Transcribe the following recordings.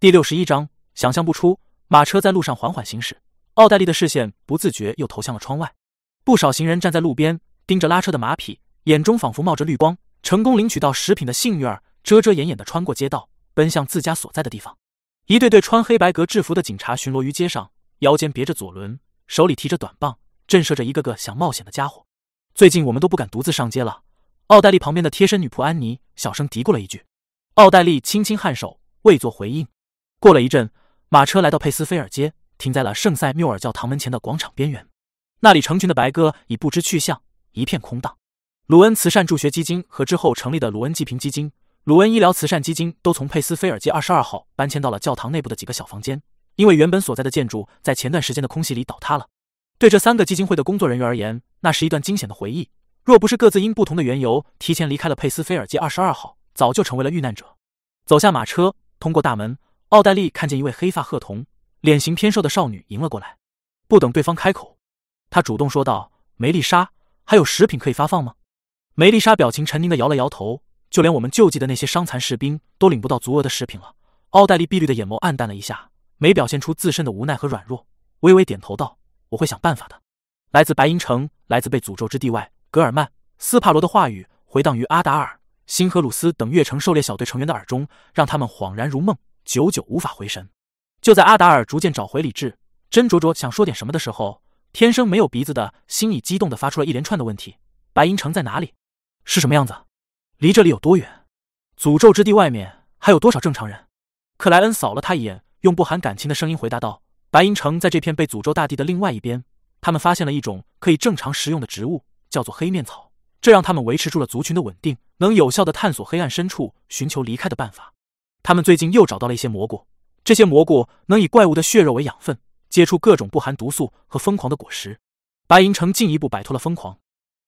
第六十一章，想象不出。马车在路上缓缓行驶，奥黛丽的视线不自觉又投向了窗外。不少行人站在路边，盯着拉车的马匹，眼中仿佛冒着绿光。成功领取到食品的幸运儿遮遮掩掩地穿过街道，奔向自家所在的地方。一队队穿黑白格制服的警察巡逻于街上，腰间别着左轮，手里提着短棒，震慑着一个个想冒险的家伙。最近我们都不敢独自上街了。奥黛丽旁边的贴身女仆安妮小声嘀咕了一句。奥黛丽轻轻颔首，未作回应。过了一阵，马车来到佩斯菲尔街，停在了圣塞缪尔教堂门前的广场边缘。那里成群的白鸽已不知去向，一片空荡。鲁恩慈善助学基金和之后成立的鲁恩济贫基金、鲁恩医疗慈善基金都从佩斯菲尔街二十二号搬迁到了教堂内部的几个小房间，因为原本所在的建筑在前段时间的空袭里倒塌了。对这三个基金会的工作人员而言，那是一段惊险的回忆。若不是各自因不同的缘由提前离开了佩斯菲尔街二十二号，早就成为了遇难者。走下马车，通过大门。奥黛丽看见一位黑发褐瞳、脸型偏瘦的少女迎了过来，不等对方开口，她主动说道：“梅丽莎，还有食品可以发放吗？”梅丽莎表情沉凝的摇了摇头，就连我们救济的那些伤残士兵都领不到足额的食品了。奥黛丽碧绿的眼眸暗淡了一下，没表现出自身的无奈和软弱，微微点头道：“我会想办法的。”来自白银城、来自被诅咒之地外，格尔曼、斯帕罗的话语回荡于阿达尔、辛荷鲁斯等月城狩猎小队成员的耳中，让他们恍然如梦。久久无法回神。就在阿达尔逐渐找回理智，斟酌着想说点什么的时候，天生没有鼻子的心已激动的发出了一连串的问题：白银城在哪里？是什么样子？离这里有多远？诅咒之地外面还有多少正常人？克莱恩扫了他一眼，用不含感情的声音回答道：“白银城在这片被诅咒大地的另外一边。他们发现了一种可以正常食用的植物，叫做黑面草。这让他们维持住了族群的稳定，能有效的探索黑暗深处，寻求离开的办法。”他们最近又找到了一些蘑菇，这些蘑菇能以怪物的血肉为养分，结出各种不含毒素和疯狂的果实。白银城进一步摆脱了疯狂，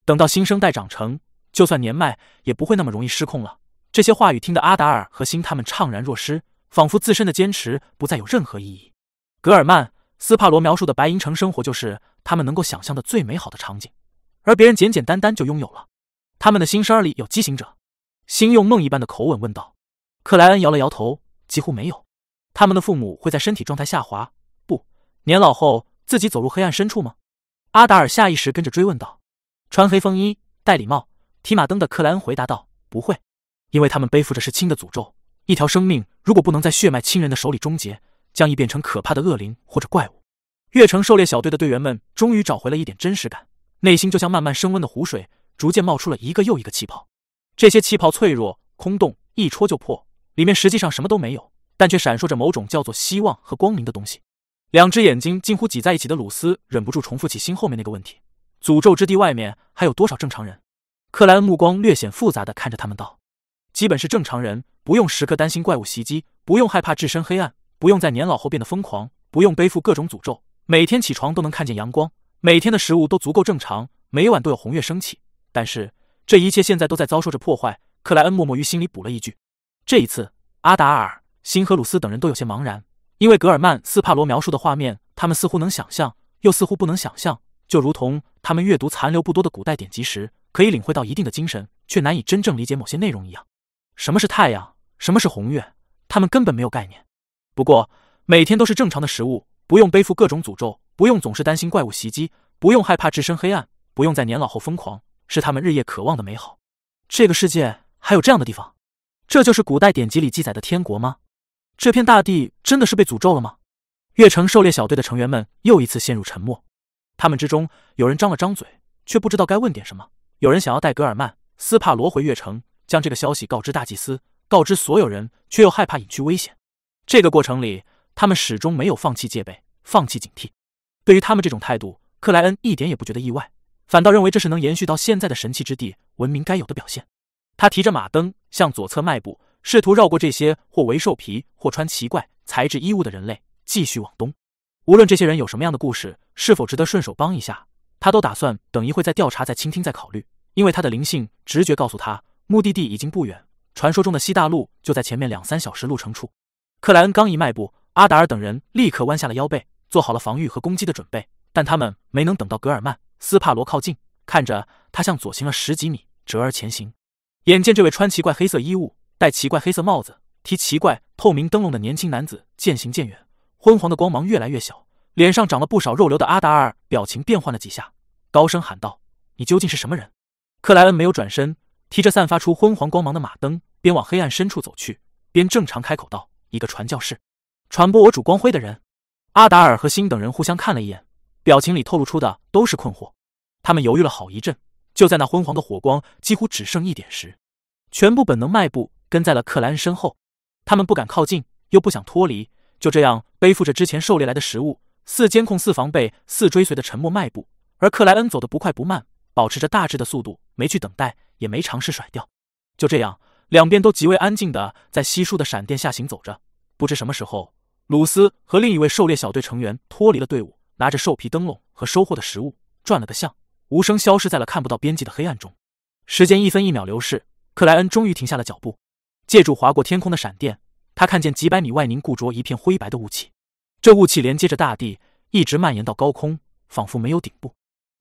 等到新生代长成，就算年迈也不会那么容易失控了。这些话语听得阿达尔和星他们怅然若失，仿佛自身的坚持不再有任何意义。格尔曼、斯帕罗描述的白银城生活就是他们能够想象的最美好的场景，而别人简简单单就拥有了。他们的心声里有畸形者，心用梦一般的口吻问道。克莱恩摇了摇头，几乎没有。他们的父母会在身体状态下滑，不，年老后自己走入黑暗深处吗？阿达尔下意识跟着追问道。穿黑风衣、戴礼帽、提马灯的克莱恩回答道：“不会，因为他们背负着是亲的诅咒。一条生命如果不能在血脉亲人的手里终结，将易变成可怕的恶灵或者怪物。”月城狩猎小队的队员们终于找回了一点真实感，内心就像慢慢升温的湖水，逐渐冒出了一个又一个气泡。这些气泡脆弱、空洞，一戳就破。里面实际上什么都没有，但却闪烁着某种叫做希望和光明的东西。两只眼睛近乎挤在一起的鲁斯忍不住重复起心后面那个问题：诅咒之地外面还有多少正常人？克莱恩目光略显复杂的看着他们道：“基本是正常人，不用时刻担心怪物袭击，不用害怕置身黑暗，不用在年老后变得疯狂，不用背负各种诅咒，每天起床都能看见阳光，每天的食物都足够正常，每晚都有红月升起。但是这一切现在都在遭受着破坏。”克莱恩默默于心里补了一句。这一次，阿达尔、辛荷鲁斯等人都有些茫然，因为格尔曼、斯帕罗描述的画面，他们似乎能想象，又似乎不能想象，就如同他们阅读残留不多的古代典籍时，可以领会到一定的精神，却难以真正理解某些内容一样。什么是太阳？什么是红月？他们根本没有概念。不过，每天都是正常的食物，不用背负各种诅咒，不用总是担心怪物袭击，不用害怕置身黑暗，不用在年老后疯狂，是他们日夜渴望的美好。这个世界还有这样的地方？这就是古代典籍里记载的天国吗？这片大地真的是被诅咒了吗？月城狩猎小队的成员们又一次陷入沉默。他们之中有人张了张嘴，却不知道该问点什么；有人想要带格尔曼、斯帕罗回月城，将这个消息告知大祭司，告知所有人，却又害怕隐去危险。这个过程里，他们始终没有放弃戒备，放弃警惕。对于他们这种态度，克莱恩一点也不觉得意外，反倒认为这是能延续到现在的神器之地文明该有的表现。他提着马灯向左侧迈步，试图绕过这些或为兽皮或穿奇怪材质衣物的人类，继续往东。无论这些人有什么样的故事，是否值得顺手帮一下，他都打算等一会再调查、再倾听、再考虑。因为他的灵性直觉告诉他，目的地已经不远，传说中的西大陆就在前面两三小时路程处。克莱恩刚一迈步，阿达尔等人立刻弯下了腰背，做好了防御和攻击的准备。但他们没能等到格尔曼、斯帕罗靠近，看着他向左行了十几米，折而前行。眼见这位穿奇怪黑色衣物、戴奇怪黑色帽子、提奇怪透明灯笼的年轻男子渐行渐远，昏黄的光芒越来越小，脸上长了不少肉瘤的阿达尔表情变换了几下，高声喊道：“你究竟是什么人？”克莱恩没有转身，提着散发出昏黄光芒的马灯，边往黑暗深处走去，边正常开口道：“一个传教士，传播我主光辉的人。”阿达尔和辛等人互相看了一眼，表情里透露出的都是困惑。他们犹豫了好一阵，就在那昏黄的火光几乎只剩一点时，全部本能迈步跟在了克莱恩身后。他们不敢靠近，又不想脱离，就这样背负着之前狩猎来的食物，似监控、似防备、似追随的沉默迈步。而克莱恩走得不快不慢，保持着大致的速度，没去等待，也没尝试甩掉。就这样，两边都极为安静的在稀疏的闪电下行走着。不知什么时候。鲁斯和另一位狩猎小队成员脱离了队伍，拿着兽皮灯笼和收获的食物转了个向，无声消失在了看不到边际的黑暗中。时间一分一秒流逝，克莱恩终于停下了脚步，借助划过天空的闪电，他看见几百米外凝固着一片灰白的雾气，这雾气连接着大地，一直蔓延到高空，仿佛没有顶部。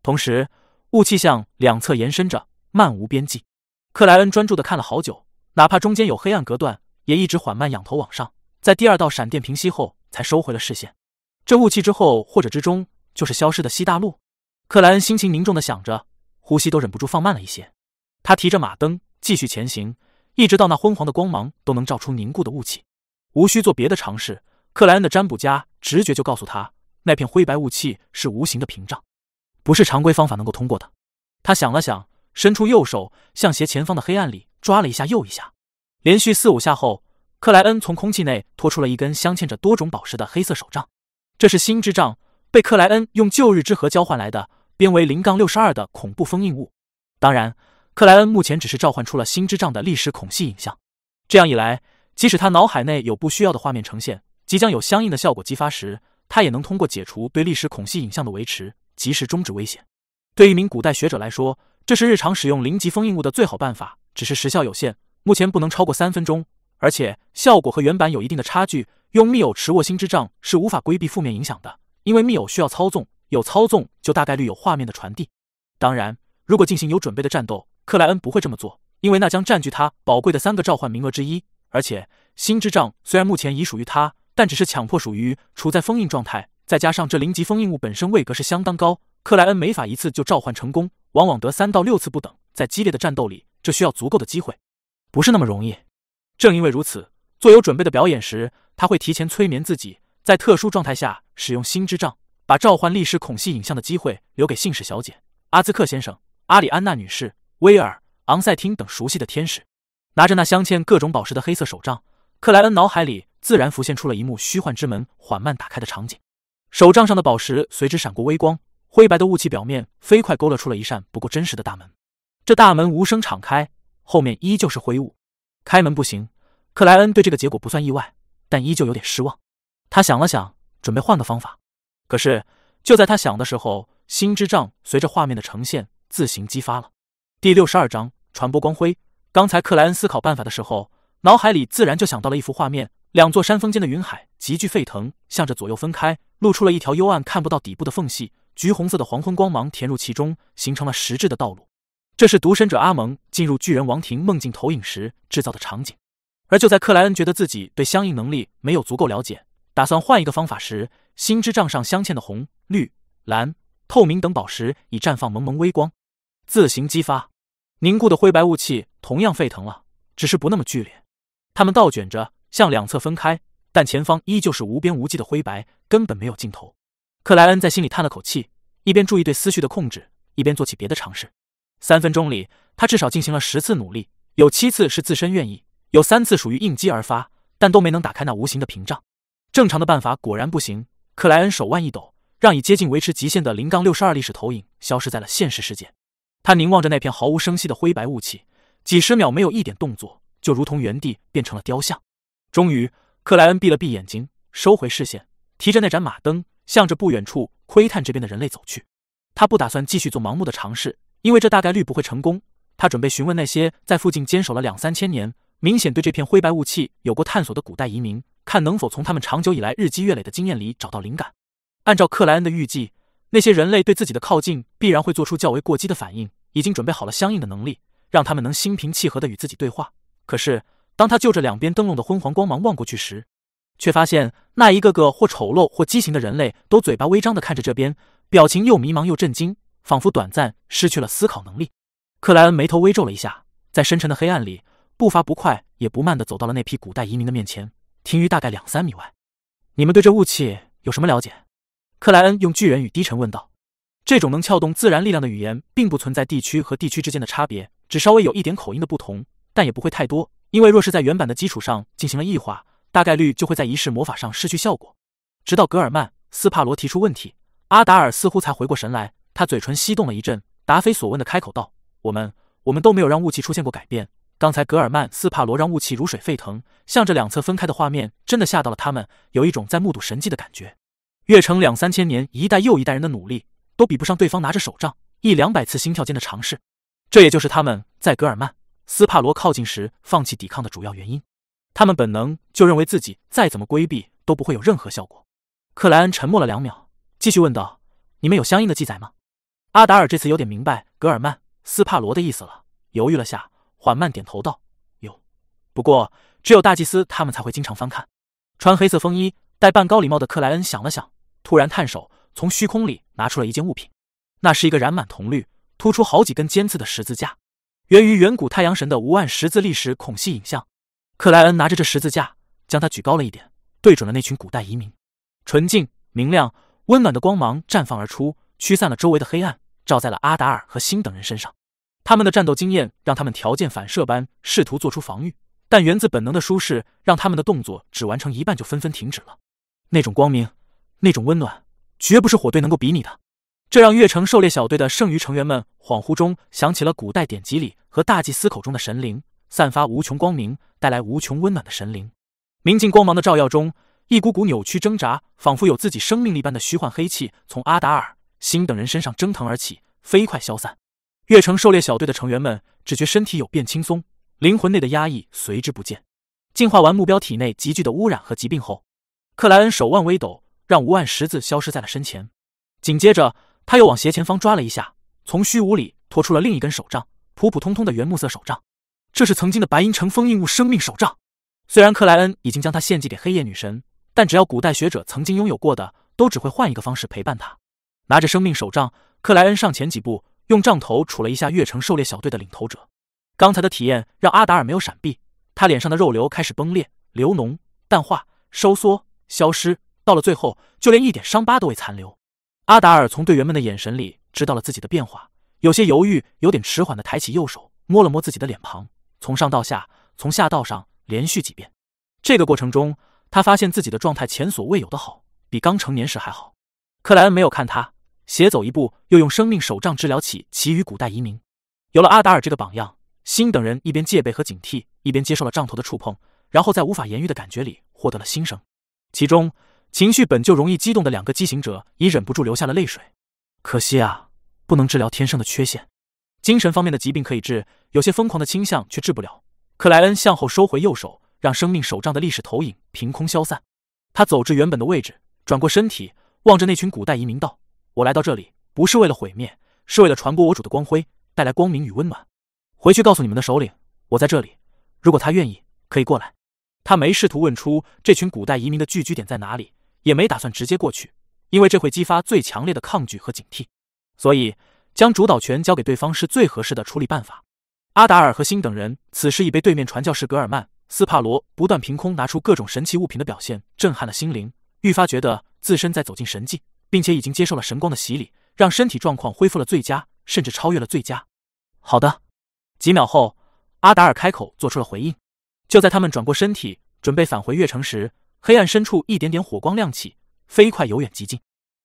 同时，雾气向两侧延伸着，漫无边际。克莱恩专注的看了好久，哪怕中间有黑暗隔断，也一直缓慢仰头往上。在第二道闪电平息后，才收回了视线。这雾气之后或者之中，就是消失的西大陆。克莱恩心情凝重的想着，呼吸都忍不住放慢了一些。他提着马灯继续前行，一直到那昏黄的光芒都能照出凝固的雾气。无需做别的尝试，克莱恩的占卜家直觉就告诉他，那片灰白雾气是无形的屏障，不是常规方法能够通过的。他想了想，伸出右手向斜前方的黑暗里抓了一下又一下，连续四五下后。克莱恩从空气内拖出了一根镶嵌着多种宝石的黑色手杖，这是星之杖，被克莱恩用旧日之河交换来的，编为零杠六十二的恐怖封印物。当然，克莱恩目前只是召唤出了星之杖的历史孔隙影像。这样一来，即使他脑海内有不需要的画面呈现，即将有相应的效果激发时，他也能通过解除对历史孔隙影像的维持，及时终止危险。对一名古代学者来说，这是日常使用零级封印物的最好办法，只是时效有限，目前不能超过三分钟。而且效果和原版有一定的差距。用密偶持握星之杖是无法规避负面影响的，因为密偶需要操纵，有操纵就大概率有画面的传递。当然，如果进行有准备的战斗，克莱恩不会这么做，因为那将占据他宝贵的三个召唤名额之一。而且星之杖虽然目前已属于他，但只是强迫属于处在封印状态，再加上这零级封印物本身位格是相当高，克莱恩没法一次就召唤成功，往往得三到六次不等。在激烈的战斗里，这需要足够的机会，不是那么容易。正因为如此，做有准备的表演时，他会提前催眠自己，在特殊状态下使用星之杖，把召唤历史孔隙影像的机会留给信使小姐、阿兹克先生、阿里安娜女士、威尔、昂塞汀等熟悉的天使。拿着那镶嵌各种宝石的黑色手杖，克莱恩脑海里自然浮现出了一幕虚幻之门缓慢打开的场景。手杖上的宝石随之闪过微光，灰白的雾气表面飞快勾勒出了一扇不够真实的大门。这大门无声敞开，后面依旧是灰雾。开门不行，克莱恩对这个结果不算意外，但依旧有点失望。他想了想，准备换个方法。可是就在他想的时候，心之杖随着画面的呈现自行激发了。第六十二章传播光辉。刚才克莱恩思考办法的时候，脑海里自然就想到了一幅画面：两座山峰间的云海急剧沸腾，向着左右分开，露出了一条幽暗看不到底部的缝隙。橘红色的黄昏光芒填入其中，形成了实质的道路。这是独身者阿蒙进入巨人王庭梦境投影时制造的场景，而就在克莱恩觉得自己对相应能力没有足够了解，打算换一个方法时，星之杖上镶嵌的红、绿、蓝、透明等宝石已绽放蒙蒙微光，自行激发凝固的灰白雾气同样沸腾了，只是不那么剧烈。它们倒卷着向两侧分开，但前方依旧是无边无际的灰白，根本没有尽头。克莱恩在心里叹了口气，一边注意对思绪的控制，一边做起别的尝试。三分钟里，他至少进行了十次努力，有七次是自身愿意，有三次属于应激而发，但都没能打开那无形的屏障。正常的办法果然不行。克莱恩手腕一抖，让已接近维持极限的零杠六十二历史投影消失在了现实世界。他凝望着那片毫无声息的灰白雾气，几十秒没有一点动作，就如同原地变成了雕像。终于，克莱恩闭了闭眼睛，收回视线，提着那盏马灯，向着不远处窥探这边的人类走去。他不打算继续做盲目的尝试。因为这大概率不会成功，他准备询问那些在附近坚守了两三千年、明显对这片灰白雾气有过探索的古代移民，看能否从他们长久以来日积月累的经验里找到灵感。按照克莱恩的预计，那些人类对自己的靠近必然会做出较为过激的反应，已经准备好了相应的能力，让他们能心平气和地与自己对话。可是当他就着两边灯笼的昏黄光芒望过去时，却发现那一个个或丑陋或畸形的人类都嘴巴微张的看着这边，表情又迷茫又震惊，仿佛短暂失去了思考能力。克莱恩眉头微皱了一下，在深沉的黑暗里，步伐不快也不慢的走到了那批古代移民的面前，停于大概两三米外。你们对这雾气有什么了解？克莱恩用巨人语低沉问道。这种能撬动自然力量的语言，并不存在地区和地区之间的差别，只稍微有一点口音的不同，但也不会太多，因为若是在原版的基础上进行了异化。大概率就会在仪式魔法上失去效果。直到格尔曼斯帕罗提出问题，阿达尔似乎才回过神来。他嘴唇翕动了一阵，答非所问的开口道：“我们，我们都没有让雾气出现过改变。刚才格尔曼斯帕罗让雾气如水沸腾，向着两侧分开的画面，真的吓到了他们，有一种在目睹神迹的感觉。越城两三千年，一代又一代人的努力，都比不上对方拿着手杖一两百次心跳间的尝试。这也就是他们在格尔曼斯帕罗靠近时放弃抵抗的主要原因。”他们本能就认为自己再怎么规避都不会有任何效果。克莱恩沉默了两秒，继续问道：“你们有相应的记载吗？”阿达尔这次有点明白格尔曼斯帕罗的意思了，犹豫了下，缓慢点头道：“有，不过只有大祭司他们才会经常翻看。”穿黑色风衣、戴半高礼帽的克莱恩想了想，突然探手从虚空里拿出了一件物品，那是一个染满铜绿、突出好几根尖刺的十字架，源于远古太阳神的无暗十字历史孔隙影像。克莱恩拿着这十字架，将它举高了一点，对准了那群古代移民。纯净、明亮、温暖的光芒绽放而出，驱散了周围的黑暗，照在了阿达尔和辛等人身上。他们的战斗经验让他们条件反射般试图做出防御，但源自本能的舒适让他们的动作只完成一半就纷纷停止了。那种光明，那种温暖，绝不是火队能够比拟的。这让月城狩猎小队的剩余成员们恍惚中想起了古代典籍里和大祭司口中的神灵。散发无穷光明，带来无穷温暖的神灵，明净光芒的照耀中，一股股扭曲挣扎，仿佛有自己生命力般的虚幻黑气从阿达尔、星等人身上蒸腾而起，飞快消散。月城狩猎小队的成员们只觉身体有变轻松，灵魂内的压抑随之不见。净化完目标体内急剧的污染和疾病后，克莱恩手腕微抖，让无暗十字消失在了身前。紧接着，他又往斜前方抓了一下，从虚无里拖出了另一根手杖，普普通通的原木色手杖。这是曾经的白银乘风印物生命手杖，虽然克莱恩已经将它献祭给黑夜女神，但只要古代学者曾经拥有过的，都只会换一个方式陪伴他。拿着生命手杖，克莱恩上前几步，用杖头杵了一下月城狩猎小队的领头者。刚才的体验让阿达尔没有闪避，他脸上的肉瘤开始崩裂、流脓、淡化、收缩、消失，到了最后，就连一点伤疤都未残留。阿达尔从队员们的眼神里知道了自己的变化，有些犹豫，有点迟缓的抬起右手，摸了摸自己的脸庞。从上到下，从下到上，连续几遍。这个过程中，他发现自己的状态前所未有的好，比刚成年时还好。克莱恩没有看他，斜走一步，又用生命手杖治疗起其余古代移民。有了阿达尔这个榜样，辛等人一边戒备和警惕，一边接受了杖头的触碰，然后在无法言喻的感觉里获得了新生。其中，情绪本就容易激动的两个畸形者已忍不住流下了泪水。可惜啊，不能治疗天生的缺陷。精神方面的疾病可以治，有些疯狂的倾向却治不了。克莱恩向后收回右手，让生命手杖的历史投影凭空消散。他走至原本的位置，转过身体，望着那群古代移民道：“我来到这里不是为了毁灭，是为了传播我主的光辉，带来光明与温暖。回去告诉你们的首领，我在这里。如果他愿意，可以过来。”他没试图问出这群古代移民的聚居点在哪里，也没打算直接过去，因为这会激发最强烈的抗拒和警惕。所以。将主导权交给对方是最合适的处理办法。阿达尔和辛等人此时已被对面传教士格尔曼斯帕罗不断凭空拿出各种神奇物品的表现震撼了心灵，愈发觉得自身在走进神迹，并且已经接受了神光的洗礼，让身体状况恢复了最佳，甚至超越了最佳。好的。几秒后，阿达尔开口做出了回应。就在他们转过身体准备返回月城时，黑暗深处一点点火光亮起，飞快由远及近。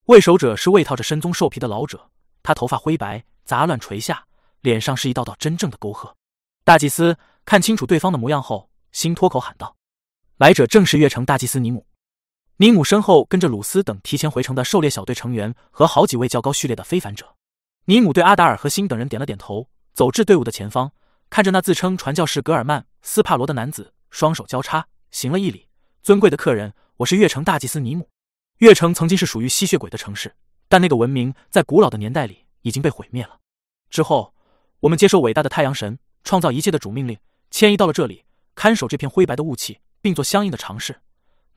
为首者是未套着深棕兽皮的老者。他头发灰白，杂乱垂下，脸上是一道道真正的沟壑。大祭司看清楚对方的模样后，心脱口喊道：“来者正是月城大祭司尼姆。”尼姆身后跟着鲁斯等提前回城的狩猎小队成员和好几位较高序列的非凡者。尼姆对阿达尔和辛等人点了点头，走至队伍的前方，看着那自称传教士格尔曼斯帕罗的男子，双手交叉行了一礼：“尊贵的客人，我是月城大祭司尼姆。月城曾经是属于吸血鬼的城市。”但那个文明在古老的年代里已经被毁灭了。之后，我们接受伟大的太阳神创造一切的主命令，迁移到了这里，看守这片灰白的雾气，并做相应的尝试。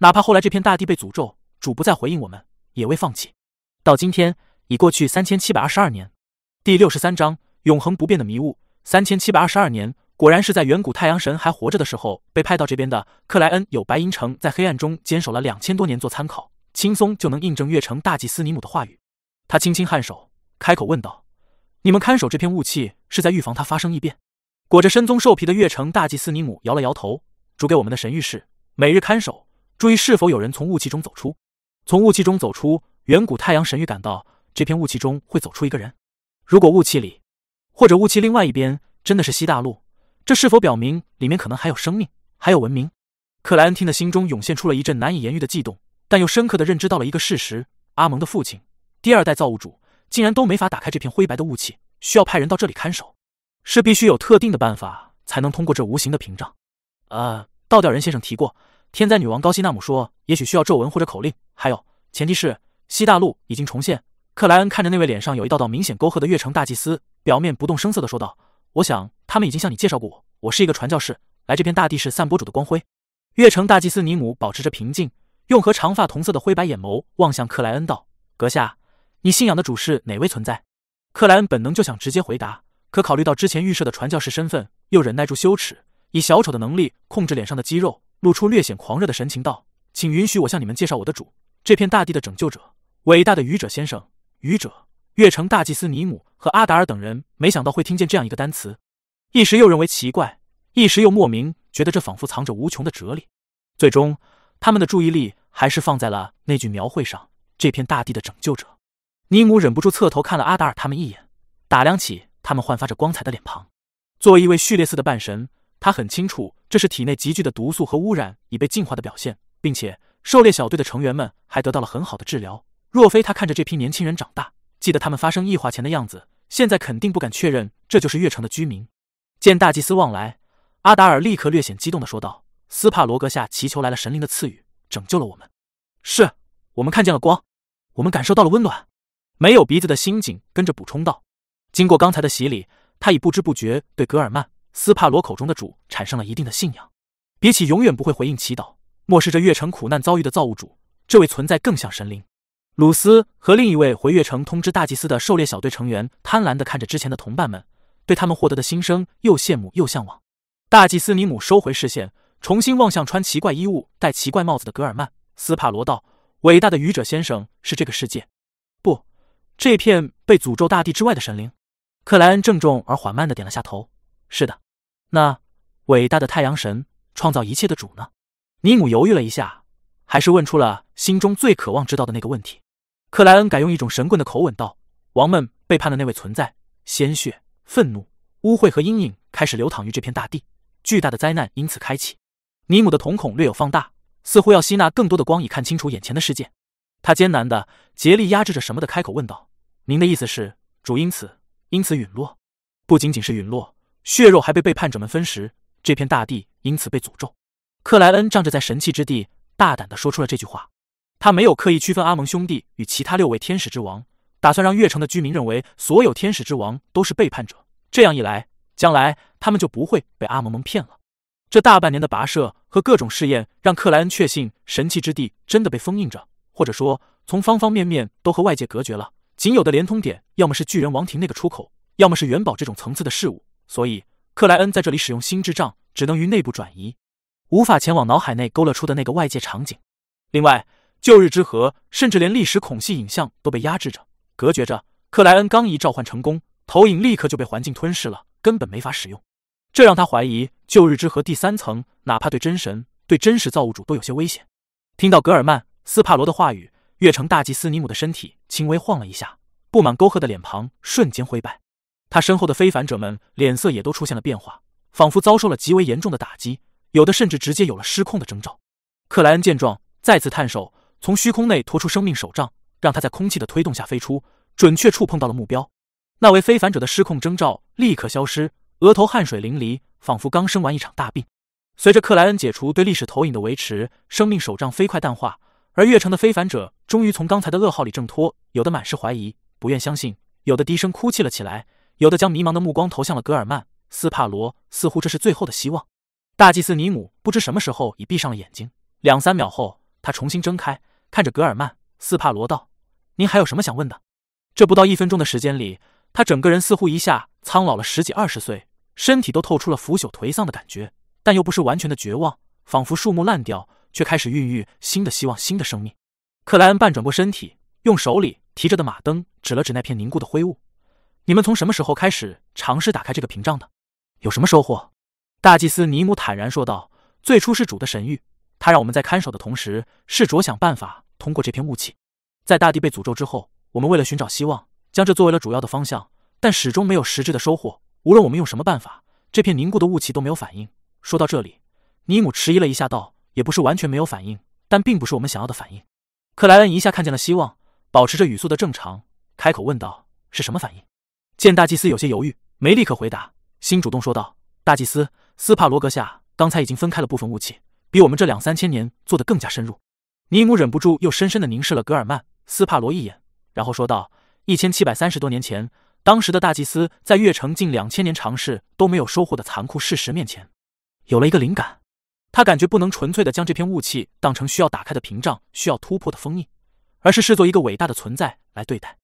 哪怕后来这片大地被诅咒，主不再回应我们，也未放弃。到今天已过去三千七百二十二年。第六十三章永恒不变的迷雾。三千七百二十二年，果然是在远古太阳神还活着的时候被派到这边的。克莱恩有白银城在黑暗中坚守了两千多年做参考，轻松就能印证月城大祭司尼姆的话语。他轻轻颔首，开口问道：“你们看守这片雾气，是在预防它发生异变？”裹着深棕兽皮的月城大祭司尼姆摇了摇头，主给我们的神谕是：每日看守，注意是否有人从雾气中走出。从雾气中走出，远古太阳神预感到这片雾气中会走出一个人。如果雾气里，或者雾气另外一边真的是西大陆，这是否表明里面可能还有生命，还有文明？克莱恩听得心中涌现出了一阵难以言喻的悸动，但又深刻的认知到了一个事实：阿蒙的父亲，第二代造物主，竟然都没法打开这片灰白的雾气，需要派人到这里看守。是必须有特定的办法才能通过这无形的屏障。呃，倒吊人先生提过，天灾女王高希纳姆说，也许需要咒文或者口令。还有，前提是西大陆已经重现。克莱恩看着那位脸上有一道道明显沟壑的月城大祭司，表面不动声色的说道：“我想他们已经向你介绍过我，我是一个传教士，来这片大地是散播主的光辉。”月城大祭司尼姆保持着平静，用和长发同色的灰白眼眸望向克莱恩道：“阁下，你信仰的主是哪位存在？”克莱恩本能就想直接回答。可考虑到之前预设的传教士身份，又忍耐住羞耻，以小丑的能力控制脸上的肌肉，露出略显狂热的神情，道：“请允许我向你们介绍我的主，这片大地的拯救者，伟大的愚者先生。”愚者，月城大祭司尼姆和阿达尔等人没想到会听见这样一个单词，一时又认为奇怪，一时又莫名觉得这仿佛藏着无穷的哲理。最终，他们的注意力还是放在了那句描绘上：“这片大地的拯救者。”尼姆忍不住侧头看了阿达尔他们一眼，打量起。他们焕发着光彩的脸庞。作为一位序列似的半神，他很清楚这是体内急剧的毒素和污染已被净化的表现，并且狩猎小队的成员们还得到了很好的治疗。若非他看着这批年轻人长大，记得他们发生异化前的样子，现在肯定不敢确认这就是月城的居民。见大祭司望来，阿达尔立刻略显激动的说道：“斯帕罗阁下祈求来了神灵的赐予，拯救了我们。是我们看见了光，我们感受到了温暖。”没有鼻子的星井跟着补充道。经过刚才的洗礼，他已不知不觉对格尔曼斯帕罗口中的主产生了一定的信仰。比起永远不会回应祈祷、漠视着月城苦难遭遇的造物主，这位存在更像神灵。鲁斯和另一位回月城通知大祭司的狩猎小队成员贪婪地看着之前的同伴们，对他们获得的新生又羡慕又向往。大祭司尼姆收回视线，重新望向穿奇怪衣物、戴奇怪帽子的格尔曼斯帕罗道：“伟大的愚者先生是这个世界，不，这片被诅咒大地之外的神灵。”克莱恩郑重而缓慢的点了下头。是的，那伟大的太阳神创造一切的主呢？尼姆犹豫了一下，还是问出了心中最渴望知道的那个问题。克莱恩改用一种神棍的口吻道：“王们背叛的那位存在，鲜血、愤怒、污秽和阴影开始流淌于这片大地，巨大的灾难因此开启。”尼姆的瞳孔略有放大，似乎要吸纳更多的光以看清楚眼前的世界。他艰难的竭力压制着什么的开口问道：“您的意思是，主因此？”因此陨落，不仅仅是陨落，血肉还被背叛者们分食，这片大地因此被诅咒。克莱恩仗着在神器之地，大胆地说出了这句话。他没有刻意区分阿蒙兄弟与其他六位天使之王，打算让月城的居民认为所有天使之王都是背叛者。这样一来，将来他们就不会被阿蒙蒙骗了。这大半年的跋涉和各种试验，让克莱恩确信神器之地真的被封印着，或者说从方方面面都和外界隔绝了。仅有的连通点，要么是巨人王庭那个出口，要么是元宝这种层次的事物。所以，克莱恩在这里使用心智障，只能于内部转移，无法前往脑海内勾勒出的那个外界场景。另外，旧日之河，甚至连历史孔隙影像都被压制着、隔绝着。克莱恩刚一召唤成功，投影立刻就被环境吞噬了，根本没法使用。这让他怀疑，旧日之河第三层，哪怕对真神、对真实造物主都有些危险。听到格尔曼斯帕罗的话语。月城大祭司尼姆的身体轻微晃了一下，布满沟壑的脸庞瞬间灰白。他身后的非凡者们脸色也都出现了变化，仿佛遭受了极为严重的打击，有的甚至直接有了失控的征兆。克莱恩见状，再次探手从虚空内拖出生命手杖，让他在空气的推动下飞出，准确触碰到了目标。那位非凡者的失控征兆立刻消失，额头汗水淋漓，仿佛刚生完一场大病。随着克莱恩解除对历史投影的维持，生命手杖飞快淡化。而月城的非凡者终于从刚才的噩耗里挣脱，有的满是怀疑，不愿相信；有的低声哭泣了起来；有的将迷茫的目光投向了格尔曼斯帕罗，似乎这是最后的希望。大祭司尼姆不知什么时候已闭上了眼睛，两三秒后，他重新睁开，看着格尔曼斯帕罗道：“您还有什么想问的？”这不到一分钟的时间里，他整个人似乎一下苍老了十几二十岁，身体都透出了腐朽颓丧的感觉，但又不是完全的绝望，仿佛树木烂掉，却开始孕育新的希望、新的生命。克莱恩半转过身体，用手里提着的马灯指了指那片凝固的灰雾：“你们从什么时候开始尝试打开这个屏障的？有什么收获？”大祭司尼姆坦然说道：“最初是主的神谕，他让我们在看守的同时，试着想办法通过这片雾气。在大地被诅咒之后。”我们为了寻找希望，将这作为了主要的方向，但始终没有实质的收获。无论我们用什么办法，这片凝固的雾气都没有反应。说到这里，尼姆迟疑了一下，道：“也不是完全没有反应，但并不是我们想要的反应。”克莱恩一下看见了希望，保持着语速的正常，开口问道：“是什么反应？”见大祭司有些犹豫，没立刻回答，心主动说道：“大祭司斯帕罗阁下刚才已经分开了部分雾气，比我们这两三千年做的更加深入。”尼姆忍不住又深深的凝视了格尔曼斯帕罗一眼。然后说道：“一千七百三十多年前，当时的大祭司在月城近两千年尝试都没有收获的残酷事实面前，有了一个灵感。他感觉不能纯粹的将这片雾气当成需要打开的屏障、需要突破的封印，而是视作一个伟大的存在来对待。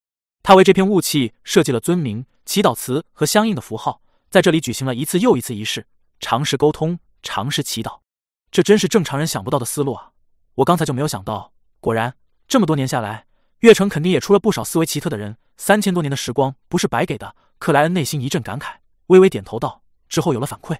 他为这片雾气设计了尊名、祈祷词和相应的符号，在这里举行了一次又一次仪式，尝试沟通，尝试祈祷。这真是正常人想不到的思路啊！我刚才就没有想到。果然，这么多年下来。”月城肯定也出了不少思维奇特的人，三千多年的时光不是白给的。克莱恩内心一阵感慨，微微点头道：“之后有了反馈。”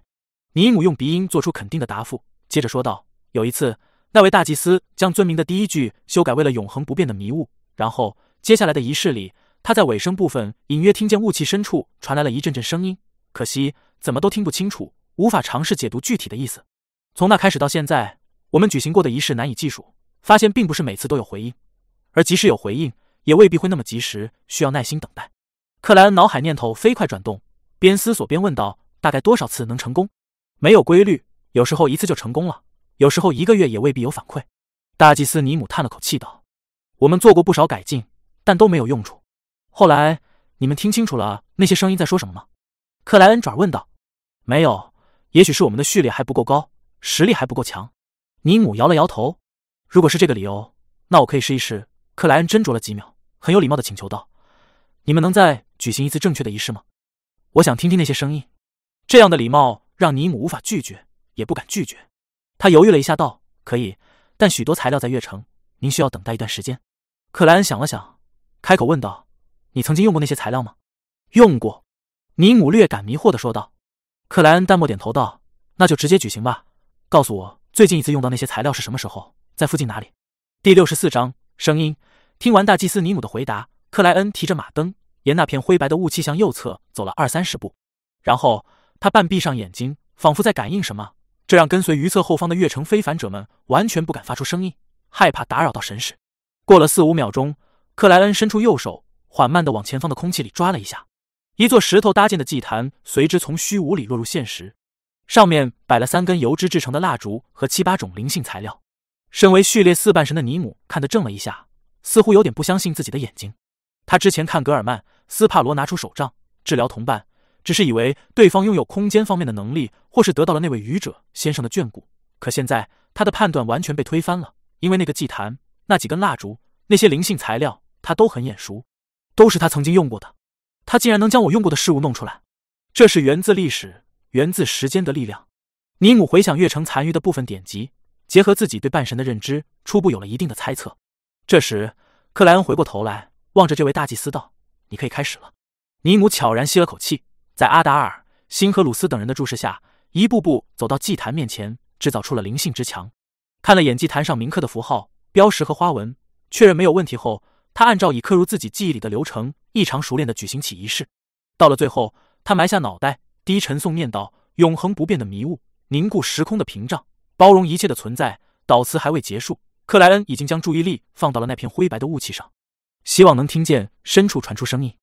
尼姆用鼻音做出肯定的答复，接着说道：“有一次，那位大祭司将尊名的第一句修改为了永恒不变的迷雾，然后接下来的仪式里，他在尾声部分隐约听见雾气深处传来了一阵阵声音，可惜怎么都听不清楚，无法尝试解读具体的意思。从那开始到现在，我们举行过的仪式难以计数，发现并不是每次都有回应。”而即使有回应，也未必会那么及时，需要耐心等待。克莱恩脑海念头飞快转动，边思索边问道：“大概多少次能成功？”没有规律，有时候一次就成功了，有时候一个月也未必有反馈。大祭司尼姆叹了口气道：“我们做过不少改进，但都没有用处。后来你们听清楚了那些声音在说什么吗？”克莱恩转问道：“没有，也许是我们的序列还不够高，实力还不够强。”尼姆摇了摇头：“如果是这个理由，那我可以试一试。”克莱恩斟酌了几秒，很有礼貌的请求道：“你们能再举行一次正确的仪式吗？我想听听那些声音。”这样的礼貌让尼姆无法拒绝，也不敢拒绝。他犹豫了一下，道：“可以，但许多材料在月城，您需要等待一段时间。”克莱恩想了想，开口问道：“你曾经用过那些材料吗？”“用过。”尼姆略感迷惑的说道。克莱恩淡漠点头道：“那就直接举行吧。告诉我最近一次用到那些材料是什么时候，在附近哪里？”第六十四章。声音。听完大祭司尼姆的回答，克莱恩提着马灯，沿那片灰白的雾气向右侧走了二三十步，然后他半闭上眼睛，仿佛在感应什么，这让跟随于侧后方的月城非凡者们完全不敢发出声音，害怕打扰到神使。过了四五秒钟，克莱恩伸出右手，缓慢地往前方的空气里抓了一下，一座石头搭建的祭坛随之从虚无里落入现实，上面摆了三根油脂制成的蜡烛和七八种灵性材料。身为序列四半神的尼姆看得怔了一下，似乎有点不相信自己的眼睛。他之前看格尔曼斯帕罗拿出手杖治疗同伴，只是以为对方拥有空间方面的能力，或是得到了那位愚者先生的眷顾。可现在他的判断完全被推翻了，因为那个祭坛、那几根蜡烛、那些灵性材料，他都很眼熟，都是他曾经用过的。他竟然能将我用过的事物弄出来，这是源自历史、源自时间的力量。尼姆回想月城残余的部分典籍。结合自己对半神的认知，初步有了一定的猜测。这时，克莱恩回过头来，望着这位大祭司道：“你可以开始了。”尼姆悄然吸了口气，在阿达尔、辛和鲁斯等人的注视下，一步步走到祭坛面前，制造出了灵性之墙。看了眼祭坛上铭刻的符号、标识和花纹，确认没有问题后，他按照已刻入自己记忆里的流程，异常熟练地举行起仪式。到了最后，他埋下脑袋，低沉诵念道：“永恒不变的迷雾，凝固时空的屏障。”包容一切的存在。祷词还未结束，克莱恩已经将注意力放到了那片灰白的雾气上，希望能听见深处传出声音。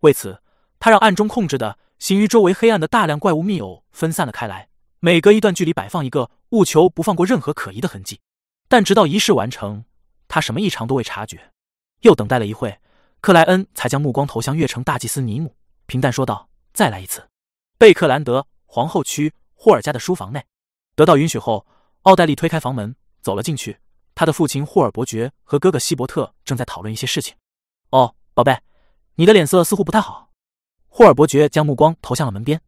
为此，他让暗中控制的行于周围黑暗的大量怪物密偶分散了开来，每隔一段距离摆放一个雾球，不放过任何可疑的痕迹。但直到仪式完成，他什么异常都未察觉。又等待了一会，克莱恩才将目光投向月城大祭司尼姆，平淡说道：“再来一次。”贝克兰德皇后区霍尔家的书房内。得到允许后，奥黛丽推开房门走了进去。他的父亲霍尔伯爵和哥哥希伯特正在讨论一些事情。哦，宝贝，你的脸色似乎不太好。霍尔伯爵将目光投向了门边。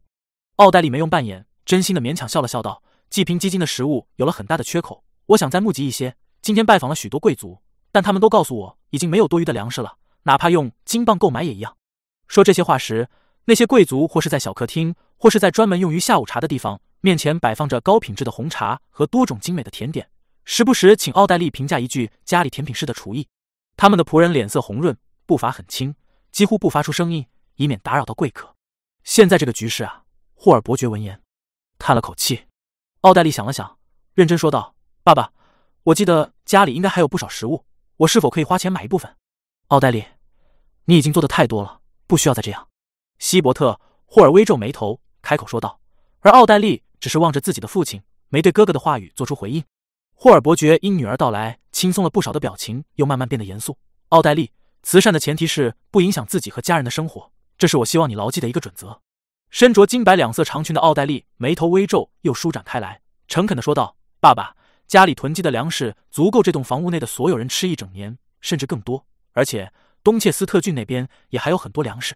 奥黛丽没用扮演，真心的勉强笑了笑道：“济贫基金的食物有了很大的缺口，我想再募集一些。今天拜访了许多贵族，但他们都告诉我已经没有多余的粮食了，哪怕用金棒购买也一样。”说这些话时，那些贵族或是在小客厅，或是在专门用于下午茶的地方，面前摆放着高品质的红茶和多种精美的甜点。时不时请奥黛丽评价一句家里甜品师的厨艺。他们的仆人脸色红润，步伐很轻，几乎不发出声音，以免打扰到贵客。现在这个局势啊，霍尔伯爵闻言叹了口气。奥黛丽想了想，认真说道：“爸爸，我记得家里应该还有不少食物，我是否可以花钱买一部分？”奥黛丽，你已经做的太多了，不需要再这样。希伯特·霍尔微皱眉头，开口说道。而奥黛丽只是望着自己的父亲，没对哥哥的话语做出回应。霍尔伯爵因女儿到来轻松了不少的表情，又慢慢变得严肃。奥黛丽，慈善的前提是不影响自己和家人的生活，这是我希望你牢记的一个准则。身着金白两色长裙的奥黛丽眉头微皱，又舒展开来，诚恳地说道：“爸爸，家里囤积的粮食足够这栋房屋内的所有人吃一整年，甚至更多。而且东切斯特郡那边也还有很多粮食，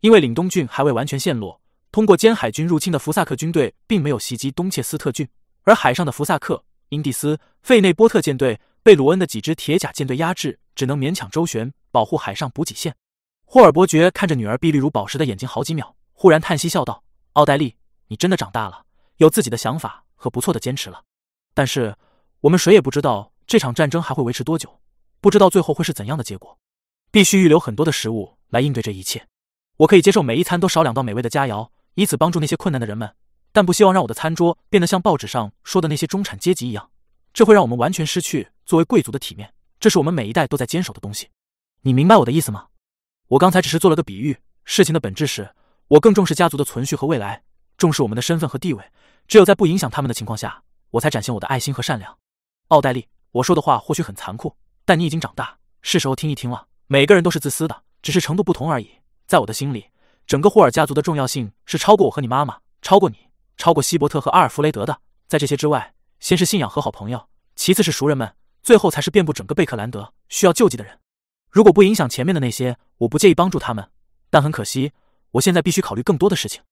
因为岭东郡还未完全陷落，通过歼海军入侵的福萨克军队并没有袭击东切斯特郡，而海上的福萨克。”英蒂斯、费内波特舰队被鲁恩的几支铁甲舰队压制，只能勉强周旋，保护海上补给线。霍尔伯爵看着女儿碧绿如宝石的眼睛好几秒，忽然叹息笑道：“奥黛丽，你真的长大了，有自己的想法和不错的坚持了。但是我们谁也不知道这场战争还会维持多久，不知道最后会是怎样的结果，必须预留很多的食物来应对这一切。我可以接受每一餐都少两道美味的佳肴，以此帮助那些困难的人们。”但不希望让我的餐桌变得像报纸上说的那些中产阶级一样，这会让我们完全失去作为贵族的体面。这是我们每一代都在坚守的东西。你明白我的意思吗？我刚才只是做了个比喻，事情的本质是我更重视家族的存续和未来，重视我们的身份和地位。只有在不影响他们的情况下，我才展现我的爱心和善良。奥黛丽，我说的话或许很残酷，但你已经长大，是时候听一听了。每个人都是自私的，只是程度不同而已。在我的心里，整个霍尔家族的重要性是超过我和你妈妈，超过你。超过希伯特和阿尔弗雷德的，在这些之外，先是信仰和好朋友，其次是熟人们，最后才是遍布整个贝克兰德需要救济的人。如果不影响前面的那些，我不介意帮助他们。但很可惜，我现在必须考虑更多的事情。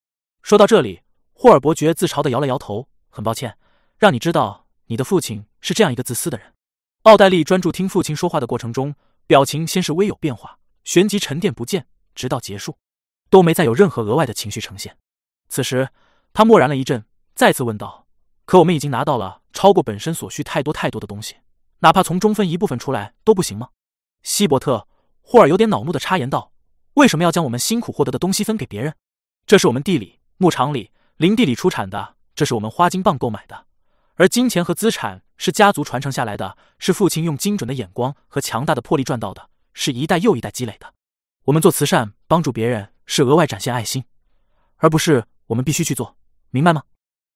说到这里，霍尔伯爵自嘲地摇了摇头，很抱歉，让你知道你的父亲是这样一个自私的人。奥黛丽专注听父亲说话的过程中，表情先是微有变化，旋即沉淀不见，直到结束，都没再有任何额外的情绪呈现。此时。他默然了一阵，再次问道：“可我们已经拿到了超过本身所需太多太多的东西，哪怕从中分一部分出来都不行吗？”希伯特·霍尔有点恼怒的插言道：“为什么要将我们辛苦获得的东西分给别人？这是我们地里、牧场里、林地里出产的，这是我们花金棒购买的。而金钱和资产是家族传承下来的，是父亲用精准的眼光和强大的魄力赚到的，是一代又一代积累的。我们做慈善帮助别人，是额外展现爱心，而不是我们必须去做。”明白吗？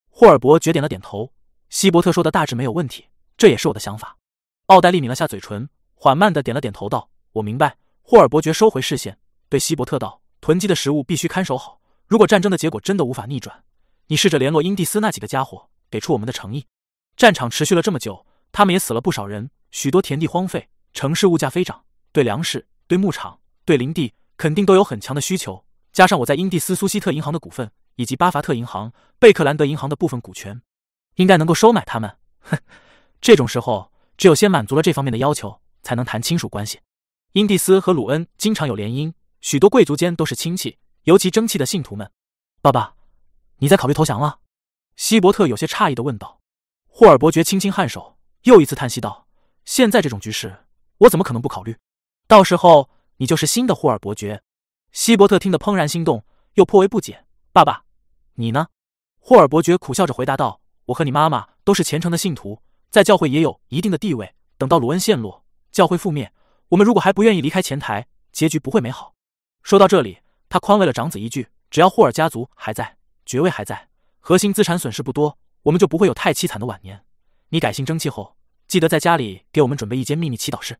霍尔伯爵点了点头。希伯特说的大致没有问题，这也是我的想法。奥黛丽抿了下嘴唇，缓慢的点了点头，道：“我明白。”霍尔伯爵收回视线，对希伯特道：“囤积的食物必须看守好。如果战争的结果真的无法逆转，你试着联络英蒂斯那几个家伙，给出我们的诚意。战场持续了这么久，他们也死了不少人，许多田地荒废，城市物价飞涨，对粮食、对牧场、对林地，肯定都有很强的需求。加上我在英蒂斯苏西特银行的股份。”以及巴伐特银行、贝克兰德银行的部分股权，应该能够收买他们。哼，这种时候只有先满足了这方面的要求，才能谈亲属关系。英蒂斯和鲁恩经常有联姻，许多贵族间都是亲戚，尤其争气的信徒们。爸爸，你在考虑投降了？希伯特有些诧异的问道。霍尔伯爵轻轻颔首，又一次叹息道：“现在这种局势，我怎么可能不考虑？到时候你就是新的霍尔伯爵。”希伯特听得怦然心动，又颇为不解：“爸爸。”你呢？霍尔伯爵苦笑着回答道：“我和你妈妈都是虔诚的信徒，在教会也有一定的地位。等到鲁恩陷落，教会覆灭，我们如果还不愿意离开前台，结局不会美好。”说到这里，他宽慰了长子一句：“只要霍尔家族还在，爵位还在，核心资产损失不多，我们就不会有太凄惨的晚年。你改姓争气后，记得在家里给我们准备一间秘密祈祷室。”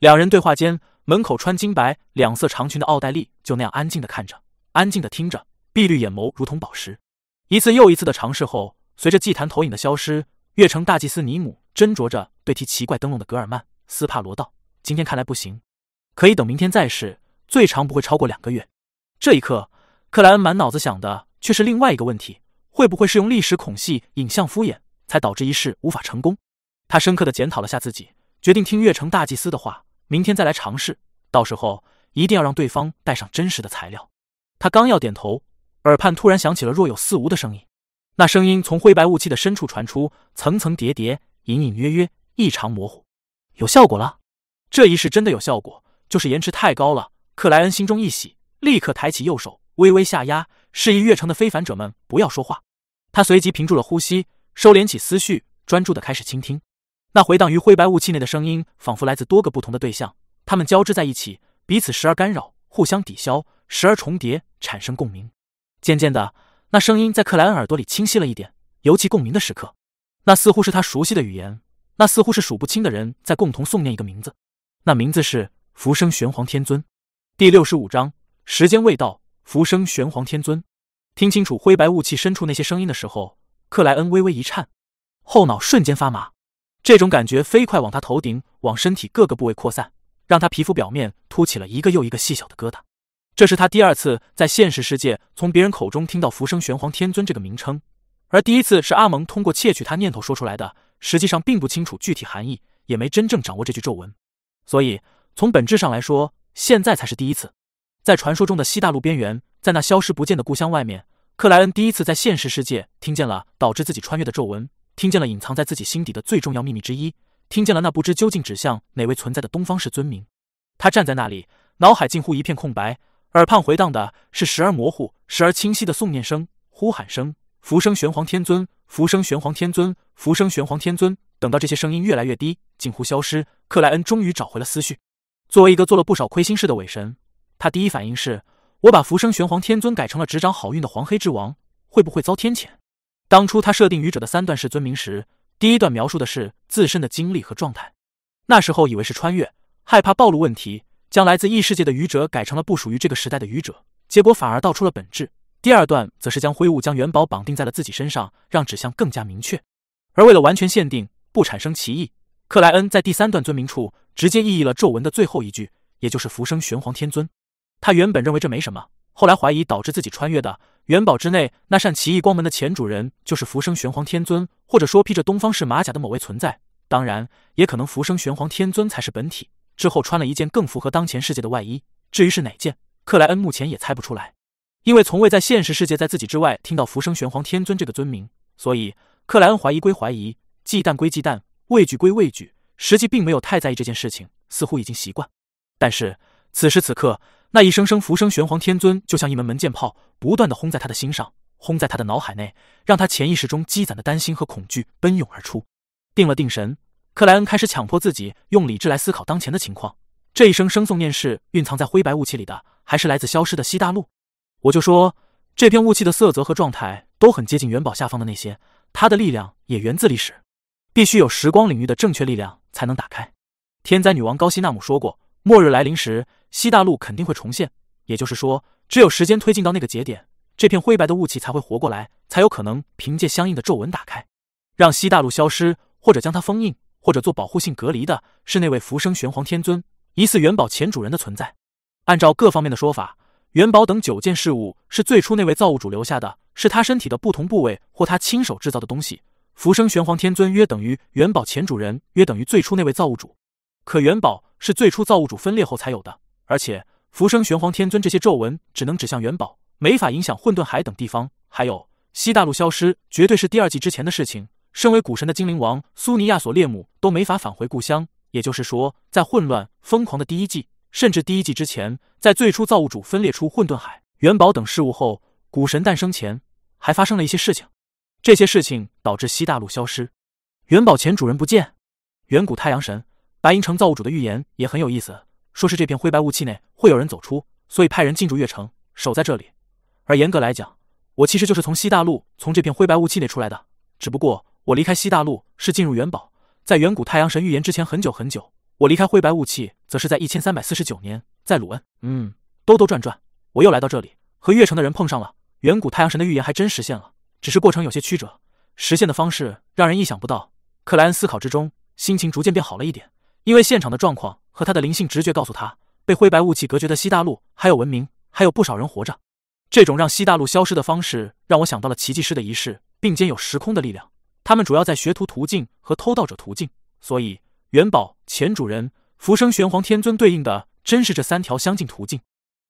两人对话间，门口穿金白两色长裙的奥黛丽就那样安静的看着，安静的听着。碧绿眼眸如同宝石，一次又一次的尝试后，随着祭坛投影的消失，月城大祭司尼姆斟酌着对提奇怪灯笼的格尔曼斯帕罗道：“今天看来不行，可以等明天再试，最长不会超过两个月。”这一刻，克莱恩满脑子想的却是另外一个问题：会不会是用历史孔隙、影像敷衍，才导致一事无法成功？他深刻的检讨了下自己，决定听月城大祭司的话，明天再来尝试。到时候一定要让对方带上真实的材料。他刚要点头，耳畔突然响起了若有似无的声音。那声音从灰白雾气的深处传出，层层叠叠，隐隐约约，异常模糊。有效果了，这一试真的有效果，就是延迟太高了。克莱恩心中一喜，立刻抬起右手，微微下压，示意月城的非凡者们不要说话。他随即屏住了呼吸，收敛起思绪，专注的开始倾听。那回荡于灰白雾气内的声音，仿佛来自多个不同的对象，它们交织在一起，彼此时而干扰，互相抵消，时而重叠，产生共鸣。渐渐的。那声音在克莱恩耳朵里清晰了一点，尤其共鸣的时刻，那似乎是他熟悉的语言，那似乎是数不清的人在共同诵念一个名字，那名字是浮生玄黄天尊。第六十五章，时间未到，浮生玄黄天尊。听清楚灰白雾气深处那些声音的时候，克莱恩微微一颤，后脑瞬间发麻，这种感觉飞快往他头顶、往身体各个部位扩散，让他皮肤表面凸起了一个又一个细小的疙瘩。这是他第二次在现实世界从别人口中听到“浮生玄黄天尊”这个名称，而第一次是阿蒙通过窃取他念头说出来的，实际上并不清楚具体含义，也没真正掌握这句咒文，所以从本质上来说，现在才是第一次。在传说中的西大陆边缘，在那消失不见的故乡外面，克莱恩第一次在现实世界听见了导致自己穿越的皱纹，听见了隐藏在自己心底的最重要秘密之一，听见了那不知究竟指向哪位存在的东方式尊名。他站在那里，脑海近乎一片空白。耳畔回荡的是时而模糊、时而清晰的诵念声、呼喊声：“浮生玄黄天尊，浮生玄黄天尊，浮生玄黄天尊。”等到这些声音越来越低，近乎消失，克莱恩终于找回了思绪。作为一个做了不少亏心事的伪神，他第一反应是：我把浮生玄黄天尊改成了执掌好运的黄黑之王，会不会遭天谴？当初他设定愚者的三段式尊名时，第一段描述的是自身的经历和状态，那时候以为是穿越，害怕暴露问题。将来自异世界的愚者改成了不属于这个时代的愚者，结果反而道出了本质。第二段则是将灰雾将元宝绑定在了自己身上，让指向更加明确。而为了完全限定，不产生歧义，克莱恩在第三段尊名处直接意译了咒文的最后一句，也就是“浮生玄黄天尊”。他原本认为这没什么，后来怀疑导致自己穿越的元宝之内那扇奇异光门的前主人就是浮生玄黄天尊，或者说披着东方式马甲的某位存在。当然，也可能浮生玄黄天尊才是本体。之后穿了一件更符合当前世界的外衣，至于是哪件，克莱恩目前也猜不出来，因为从未在现实世界在自己之外听到“浮生玄黄天尊”这个尊名，所以克莱恩怀疑归怀疑，忌惮归忌惮，畏惧归畏惧，实际并没有太在意这件事情，似乎已经习惯。但是此时此刻，那一声声“浮生玄黄天尊”就像一门门箭炮，不断的轰在他的心上，轰在他的脑海内，让他潜意识中积攒的担心和恐惧奔涌而出。定了定神。克莱恩开始强迫自己用理智来思考当前的情况。这一声声诵念是蕴藏在灰白雾气里的，还是来自消失的西大陆？我就说，这片雾气的色泽和状态都很接近元宝下方的那些，它的力量也源自历史，必须有时光领域的正确力量才能打开。天灾女王高希纳姆说过，末日来临时，西大陆肯定会重现。也就是说，只有时间推进到那个节点，这片灰白的雾气才会活过来，才有可能凭借相应的皱纹打开，让西大陆消失，或者将它封印。或者做保护性隔离的是那位浮生玄黄天尊，疑似元宝前主人的存在。按照各方面的说法，元宝等九件事物是最初那位造物主留下的，是他身体的不同部位或他亲手制造的东西。浮生玄黄天尊约等于元宝前主人，约等于最初那位造物主。可元宝是最初造物主分裂后才有的，而且浮生玄黄天尊这些咒文只能指向元宝，没法影响混沌海等地方。还有西大陆消失，绝对是第二季之前的事情。身为古神的精灵王苏尼亚索列姆都没法返回故乡，也就是说，在混乱疯狂的第一季，甚至第一季之前，在最初造物主分裂出混沌海、元宝等事物后，古神诞生前，还发生了一些事情。这些事情导致西大陆消失，元宝前主人不见。远古太阳神白银城造物主的预言也很有意思，说是这片灰白雾气内会有人走出，所以派人进驻月城，守在这里。而严格来讲，我其实就是从西大陆从这片灰白雾气内出来的，只不过。我离开西大陆是进入元宝，在远古太阳神预言之前很久很久。我离开灰白雾气，则是在一千三百四十九年，在鲁恩。嗯，兜兜转转，我又来到这里，和月城的人碰上了。远古太阳神的预言还真实现了，只是过程有些曲折。实现的方式让人意想不到。克莱恩思考之中，心情逐渐变好了一点，因为现场的状况和他的灵性直觉告诉他，被灰白雾气隔绝的西大陆还有文明，还有不少人活着。这种让西大陆消失的方式，让我想到了奇迹师的仪式，并兼有时空的力量。他们主要在学徒途径和偷盗者途径，所以元宝前主人浮生玄黄天尊对应的真是这三条相近途径。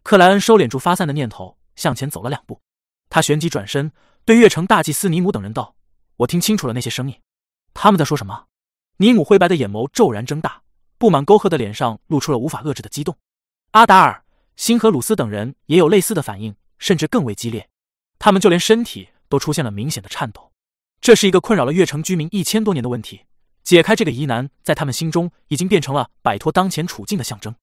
克莱恩收敛住发散的念头，向前走了两步。他旋即转身，对月城大祭司尼姆等人道：“我听清楚了那些声音，他们在说什么？”尼姆灰白的眼眸骤然睁大，布满沟壑的脸上露出了无法遏制的激动。阿达尔、辛和鲁斯等人也有类似的反应。甚至更为激烈，他们就连身体都出现了明显的颤抖。这是一个困扰了月城居民一千多年的问题，解开这个疑难，在他们心中已经变成了摆脱当前处境的象征。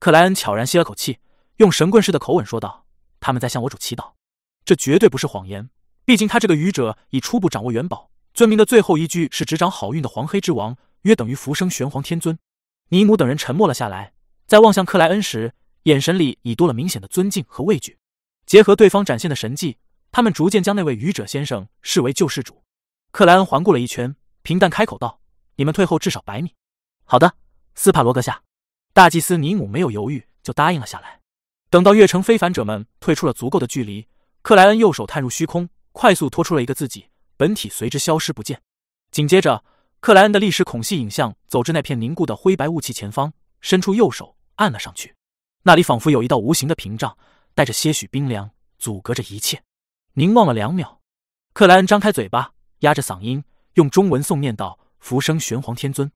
克莱恩悄然吸了口气，用神棍似的口吻说道：“他们在向我主祈祷，这绝对不是谎言。毕竟他这个愚者已初步掌握元宝。尊名的最后一句是执掌好运的黄黑之王，约等于浮生玄黄天尊。”尼姆等人沉默了下来，在望向克莱恩时，眼神里已多了明显的尊敬和畏惧。结合对方展现的神迹，他们逐渐将那位愚者先生视为救世主。克莱恩环顾了一圈，平淡开口道：“你们退后至少百米。”“好的，斯帕罗阁下。”大祭司尼姆没有犹豫，就答应了下来。等到月城非凡者们退出了足够的距离，克莱恩右手探入虚空，快速拖出了一个自己，本体随之消失不见。紧接着，克莱恩的历史孔隙影像走至那片凝固的灰白雾气前方，伸出右手按了上去，那里仿佛有一道无形的屏障。带着些许冰凉，阻隔着一切。凝望了两秒，克莱恩张开嘴巴，压着嗓音用中文诵念道：“浮生玄黄天尊。”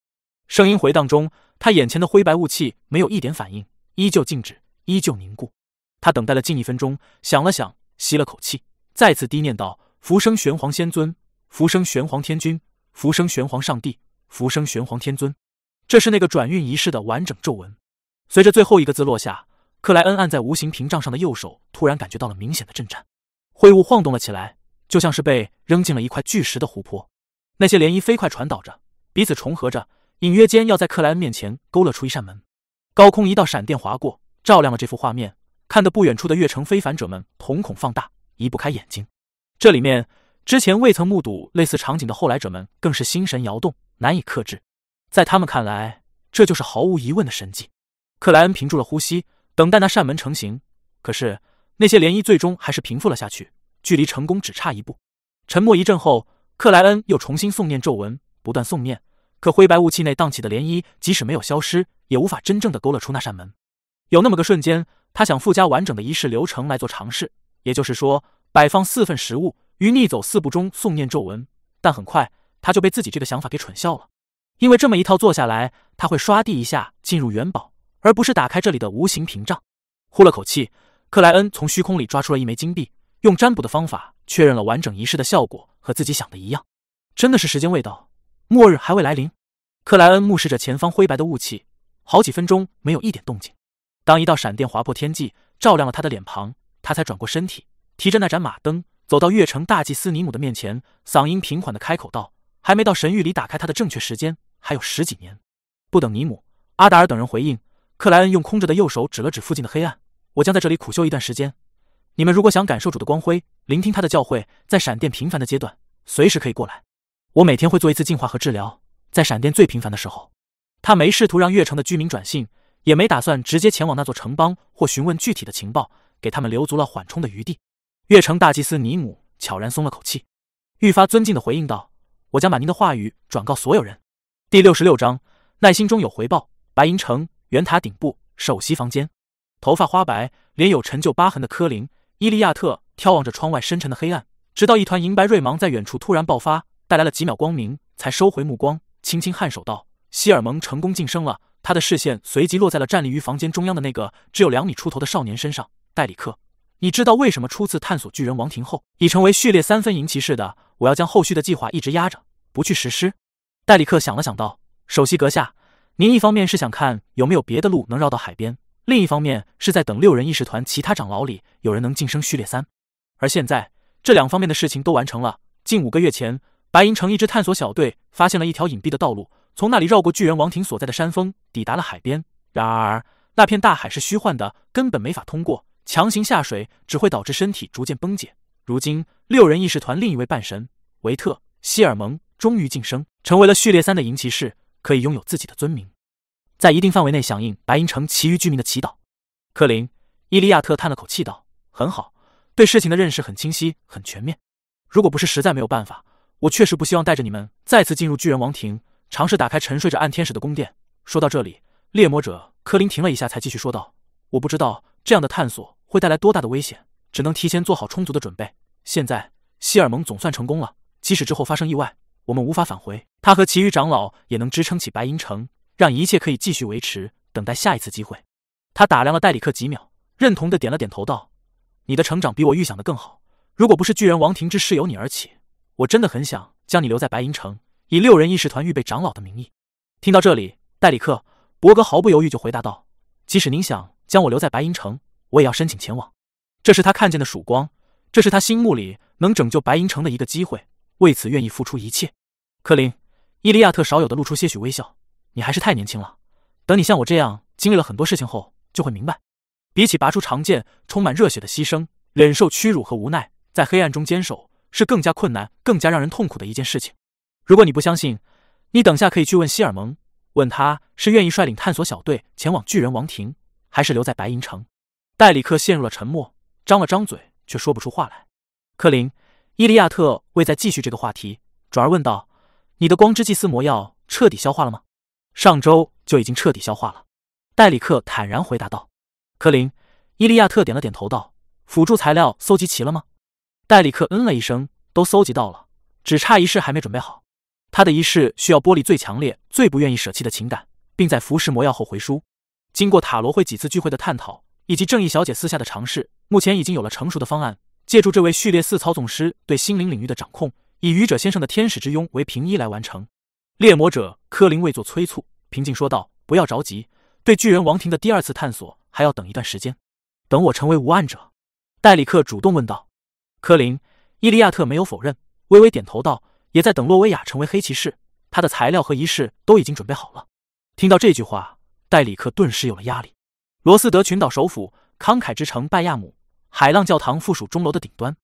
声音回荡中，他眼前的灰白雾气没有一点反应，依旧静止，依旧凝固。他等待了近一分钟，想了想，吸了口气，再次低念道：“浮生玄黄仙尊，浮生玄黄天君，浮生玄黄上帝，浮生玄黄天尊。”这是那个转运仪式的完整咒文。随着最后一个字落下。克莱恩按在无形屏障上的右手突然感觉到了明显的震颤，灰雾晃动了起来，就像是被扔进了一块巨石的湖泊。那些涟漪飞快传导着，彼此重合着，隐约间要在克莱恩面前勾勒出一扇门。高空一道闪电划过，照亮了这幅画面，看得不远处的月城非凡者们瞳孔放大，移不开眼睛。这里面之前未曾目睹类似场景的后来者们更是心神摇动，难以克制。在他们看来，这就是毫无疑问的神迹。克莱恩屏住了呼吸。等待那扇门成型，可是那些涟漪最终还是平复了下去，距离成功只差一步。沉默一阵后，克莱恩又重新诵念咒文，不断诵念。可灰白雾气内荡起的涟漪，即使没有消失，也无法真正的勾勒出那扇门。有那么个瞬间，他想附加完整的仪式流程来做尝试，也就是说，摆放四份食物，于逆走四步中诵念咒文。但很快，他就被自己这个想法给蠢笑了，因为这么一套做下来，他会刷地一下进入元宝。而不是打开这里的无形屏障。呼了口气，克莱恩从虚空里抓出了一枚金币，用占卜的方法确认了完整仪式的效果和自己想的一样，真的是时间未到，末日还未来临。克莱恩目视着前方灰白的雾气，好几分钟没有一点动静。当一道闪电划破天际，照亮了他的脸庞，他才转过身体，提着那盏马灯，走到月城大祭司尼姆的面前，嗓音平缓的开口道：“还没到神域里打开它的正确时间，还有十几年。”不等尼姆、阿达尔等人回应。克莱恩用空着的右手指了指附近的黑暗，我将在这里苦修一段时间。你们如果想感受主的光辉，聆听他的教诲，在闪电频繁的阶段，随时可以过来。我每天会做一次净化和治疗，在闪电最频繁的时候。他没试图让月城的居民转信，也没打算直接前往那座城邦或询问具体的情报，给他们留足了缓冲的余地。月城大祭司尼姆悄然松了口气，愈发尊敬的回应道：“我将把您的话语转告所有人。”第六十六章，耐心中有回报。白银城。圆塔顶部首席房间，头发花白、脸有陈旧疤痕的科林·伊利亚特眺望着窗外深沉的黑暗，直到一团银白瑞芒在远处突然爆发，带来了几秒光明，才收回目光，轻轻颔首道：“希尔蒙成功晋升了。”他的视线随即落在了站立于房间中央的那个只有两米出头的少年身上。戴里克，你知道为什么初次探索巨人王庭后已成为序列三分银骑士的？我要将后续的计划一直压着，不去实施。戴里克想了想道：“首席阁下。”您一方面是想看有没有别的路能绕到海边，另一方面是在等六人议事团其他长老里有人能晋升序列三。而现在这两方面的事情都完成了。近五个月前，白银城一支探索小队发现了一条隐蔽的道路，从那里绕过巨人王庭所在的山峰，抵达了海边。然而那片大海是虚幻的，根本没法通过。强行下水只会导致身体逐渐崩解。如今六人议事团另一位半神维特。希尔蒙终于晋升，成为了序列三的银骑士，可以拥有自己的尊名，在一定范围内响应白银城其余居民的祈祷。克林·伊利亚特叹了口气道：“很好，对事情的认识很清晰，很全面。如果不是实在没有办法，我确实不希望带着你们再次进入巨人王庭，尝试打开沉睡着暗天使的宫殿。”说到这里，猎魔者科林停了一下，才继续说道：“我不知道这样的探索会带来多大的危险，只能提前做好充足的准备。现在，希尔蒙总算成功了。”即使之后发生意外，我们无法返回，他和其余长老也能支撑起白银城，让一切可以继续维持，等待下一次机会。他打量了戴里克几秒，认同的点了点头，道：“你的成长比我预想的更好。如果不是巨人王庭之事由你而起，我真的很想将你留在白银城，以六人议事团预备长老的名义。”听到这里，戴里克伯格毫不犹豫就回答道：“即使您想将我留在白银城，我也要申请前往。这是他看见的曙光，这是他心目里能拯救白银城的一个机会。”为此愿意付出一切，克林·伊利亚特少有的露出些许微笑。你还是太年轻了，等你像我这样经历了很多事情后，就会明白，比起拔出长剑，充满热血的牺牲，忍受屈辱和无奈，在黑暗中坚守，是更加困难、更加让人痛苦的一件事情。如果你不相信，你等下可以去问希尔蒙，问他是愿意率领探索小队前往巨人王庭，还是留在白银城。戴里克陷入了沉默，张了张嘴，却说不出话来。克林。伊利亚特未再继续这个话题，转而问道：“你的光之祭司魔药彻底消化了吗？”“上周就已经彻底消化了。”戴里克坦然回答道。科林·伊利亚特点了点头道：“辅助材料搜集齐了吗？”戴里克嗯了一声：“都搜集到了，只差仪式还没准备好。他的仪式需要剥离最强烈、最不愿意舍弃的情感，并在服食魔药后回书。经过塔罗会几次聚会的探讨，以及正义小姐私下的尝试，目前已经有了成熟的方案。”借助这位序列四操纵师对心灵领域的掌控，以愚者先生的天使之拥为平一来完成。猎魔者柯林未作催促，平静说道：“不要着急，对巨人王庭的第二次探索还要等一段时间。等我成为无案者。”戴里克主动问道。柯林·伊利亚特没有否认，微微点头道：“也在等洛威亚成为黑骑士，他的材料和仪式都已经准备好了。”听到这句话，戴里克顿时有了压力。罗斯德群岛首府慷慨之城拜亚姆。海浪教堂附属钟楼的顶端，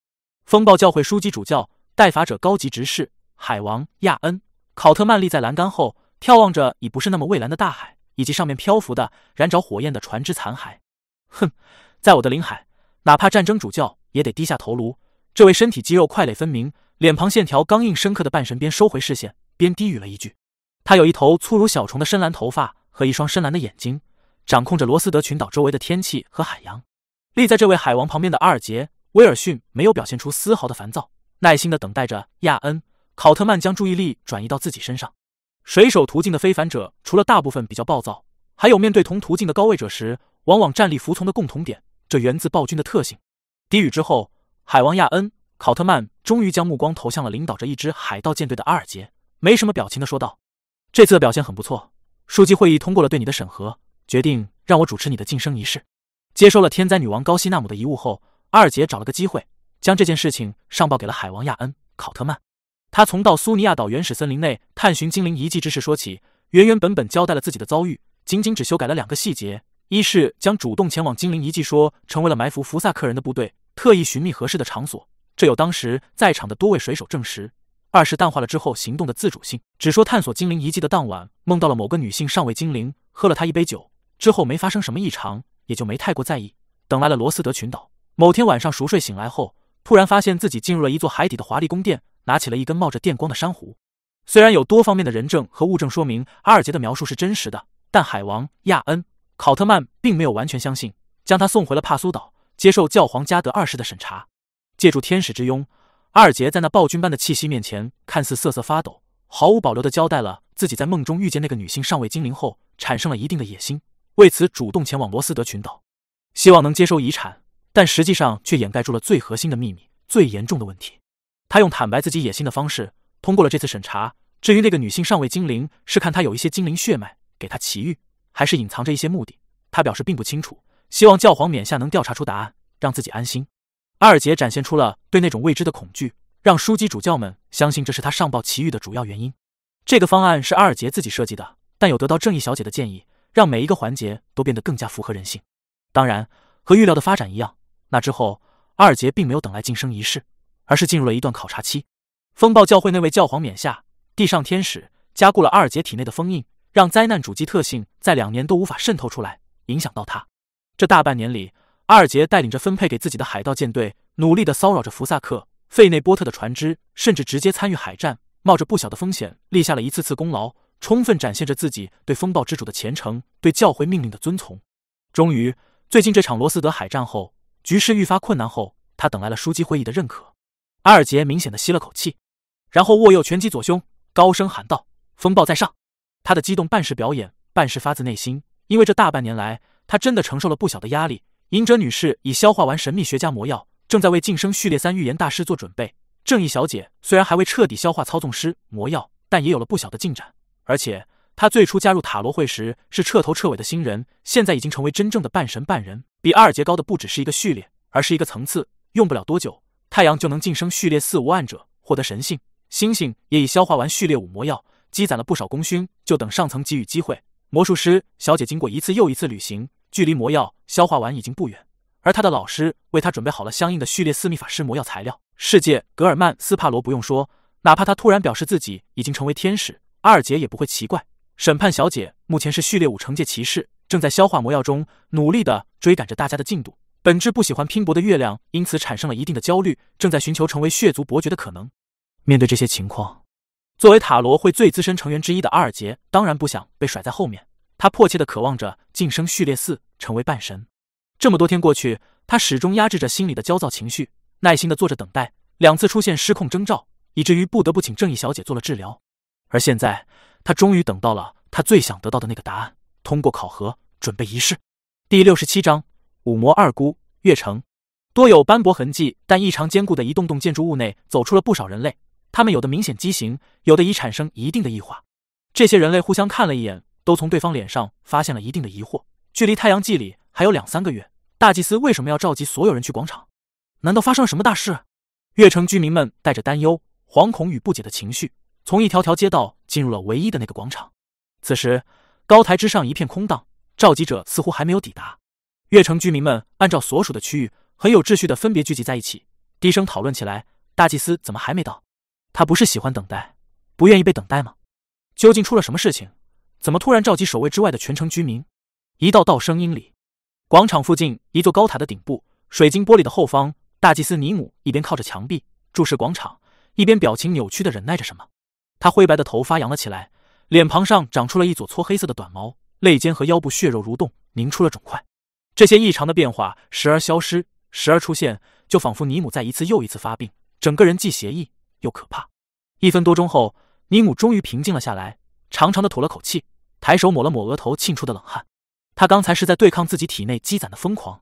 风暴教会枢机主教、代法者高级执事海王亚恩·考特曼立在栏杆后，眺望着已不是那么蔚蓝的大海，以及上面漂浮的燃着火焰的船只残骸。哼，在我的领海，哪怕战争主教也得低下头颅。这位身体肌肉块垒分明、脸庞线条刚硬深刻的半神边收回视线，边低语了一句：“他有一头粗如小虫的深蓝头发和一双深蓝的眼睛，掌控着罗斯德群岛周围的天气和海洋。”立在这位海王旁边的阿尔杰·威尔逊没有表现出丝毫的烦躁，耐心的等待着亚恩·考特曼将注意力转移到自己身上。水手途径的非凡者，除了大部分比较暴躁，还有面对同途径的高位者时往往站立服从的共同点，这源自暴君的特性。低语之后，海王亚恩·考特曼终于将目光投向了领导着一支海盗舰队的阿尔杰，没什么表情的说道：“这次的表现很不错，书记会议通过了对你的审核，决定让我主持你的晋升仪式。”接收了天灾女王高希纳姆的遗物后，阿尔杰找了个机会，将这件事情上报给了海王亚恩·考特曼。他从到苏尼亚岛原始森林内探寻精灵遗迹之事说起，原原本本交代了自己的遭遇，仅仅只修改了两个细节：一是将主动前往精灵遗迹说成为了埋伏福萨克人的部队，特意寻觅合适的场所，这有当时在场的多位水手证实；二是淡化了之后行动的自主性，只说探索精灵遗迹的当晚梦到了某个女性上位精灵，喝了她一杯酒之后没发生什么异常。也就没太过在意。等来了罗斯德群岛，某天晚上熟睡醒来后，突然发现自己进入了一座海底的华丽宫殿，拿起了一根冒着电光的珊瑚。虽然有多方面的人证和物证说明阿尔杰的描述是真实的，但海王亚恩·考特曼并没有完全相信，将他送回了帕苏岛，接受教皇加德二世的审查。借助天使之拥，阿尔杰在那暴君般的气息面前，看似瑟瑟发抖，毫无保留地交代了自己在梦中遇见那个女性上位精灵后，产生了一定的野心。为此，主动前往罗斯德群岛，希望能接收遗产，但实际上却掩盖住了最核心的秘密、最严重的问题。他用坦白自己野心的方式通过了这次审查。至于那个女性上位精灵是看他有一些精灵血脉给他奇遇，还是隐藏着一些目的，他表示并不清楚。希望教皇冕下能调查出答案，让自己安心。阿尔杰展现出了对那种未知的恐惧，让枢机主教们相信这是他上报奇遇的主要原因。这个方案是阿尔杰自己设计的，但有得到正义小姐的建议。让每一个环节都变得更加符合人性。当然，和预料的发展一样，那之后阿尔杰并没有等来晋升仪式，而是进入了一段考察期。风暴教会那位教皇冕下，地上天使加固了阿尔杰体内的封印，让灾难主机特性在两年都无法渗透出来，影响到他。这大半年里，阿尔杰带领着分配给自己的海盗舰队，努力的骚扰着福萨克、费内波特的船只，甚至直接参与海战，冒着不小的风险，立下了一次次功劳，充分展现着自己对风暴之主的虔诚，对教会命令的遵从。终于，最近这场罗斯德海战后，局势愈发困难后，他等来了枢机会议的认可。阿尔杰明显的吸了口气，然后握右拳击左胸，高声喊道：“风暴在上！”他的激动半是表演，半是发自内心，因为这大半年来。他真的承受了不小的压力。隐者女士已消化完神秘学家魔药，正在为晋升序列三预言大师做准备。正义小姐虽然还未彻底消化操纵师魔药，但也有了不小的进展。而且他最初加入塔罗会时是彻头彻尾的新人，现在已经成为真正的半神半人，比阿尔杰高的不只是一个序列，而是一个层次。用不了多久，太阳就能晋升序列四无暗者，获得神性。星星也已消化完序列五魔药，积攒了不少功勋，就等上层给予机会。魔术师小姐经过一次又一次旅行。距离魔药消化完已经不远，而他的老师为他准备好了相应的序列四秘法师魔药材料。世界格尔曼斯帕罗不用说，哪怕他突然表示自己已经成为天使，阿尔杰也不会奇怪。审判小姐目前是序列五惩戒骑士，正在消化魔药中，努力的追赶着大家的进度。本质不喜欢拼搏的月亮因此产生了一定的焦虑，正在寻求成为血族伯爵的可能。面对这些情况，作为塔罗会最资深成员之一的阿尔杰当然不想被甩在后面。他迫切的渴望着晋升序列四，成为半神。这么多天过去，他始终压制着心里的焦躁情绪，耐心的做着等待。两次出现失控征兆，以至于不得不请正义小姐做了治疗。而现在，他终于等到了他最想得到的那个答案。通过考核，准备仪式。第六十七章五魔二姑月城。多有斑驳痕迹但异常坚固的一栋栋建筑物内，走出了不少人类。他们有的明显畸形，有的已产生一定的异化。这些人类互相看了一眼。都从对方脸上发现了一定的疑惑。距离太阳祭礼还有两三个月，大祭司为什么要召集所有人去广场？难道发生了什么大事？月城居民们带着担忧、惶恐与不解的情绪，从一条条街道进入了唯一的那个广场。此时，高台之上一片空荡，召集者似乎还没有抵达。月城居民们按照所属的区域，很有秩序的分别聚集在一起，低声讨论起来：大祭司怎么还没到？他不是喜欢等待，不愿意被等待吗？究竟出了什么事情？怎么突然召集守卫之外的全城居民？一道道声音里，广场附近一座高塔的顶部，水晶玻璃的后方，大祭司尼姆一边靠着墙壁注视广场，一边表情扭曲的忍耐着什么。他灰白的头发扬了起来，脸庞上长出了一撮撮黑色的短毛，肋间和腰部血肉蠕动，凝出了肿块。这些异常的变化时而消失，时而出现，就仿佛尼姆在一次又一次发病，整个人既邪异又可怕。一分多钟后，尼姆终于平静了下来，长长的吐了口气。抬手抹了抹额头沁出的冷汗，他刚才是在对抗自己体内积攒的疯狂。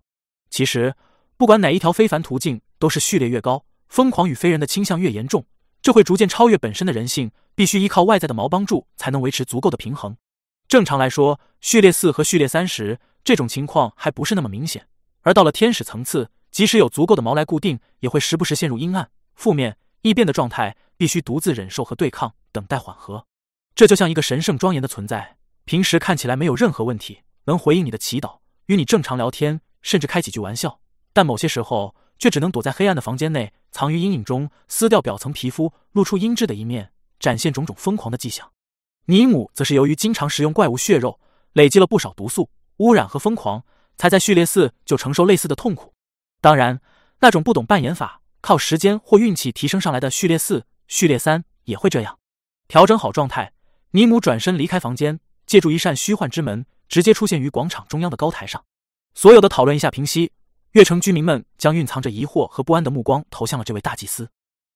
其实，不管哪一条非凡途径，都是序列越高，疯狂与非人的倾向越严重，这会逐渐超越本身的人性，必须依靠外在的毛帮助才能维持足够的平衡。正常来说，序列四和序列三时，这种情况还不是那么明显，而到了天使层次，即使有足够的毛来固定，也会时不时陷入阴暗、负面、异变的状态，必须独自忍受和对抗，等待缓和。这就像一个神圣庄严的存在。平时看起来没有任何问题，能回应你的祈祷，与你正常聊天，甚至开几句玩笑。但某些时候却只能躲在黑暗的房间内，藏于阴影中，撕掉表层皮肤，露出阴质的一面，展现种种疯狂的迹象。尼姆则是由于经常食用怪物血肉，累积了不少毒素污染和疯狂，才在序列四就承受类似的痛苦。当然，那种不懂扮演法，靠时间或运气提升上来的序列四、序列三也会这样。调整好状态，尼姆转身离开房间。借助一扇虚幻之门，直接出现于广场中央的高台上。所有的讨论一下平息，月城居民们将蕴藏着疑惑和不安的目光投向了这位大祭司。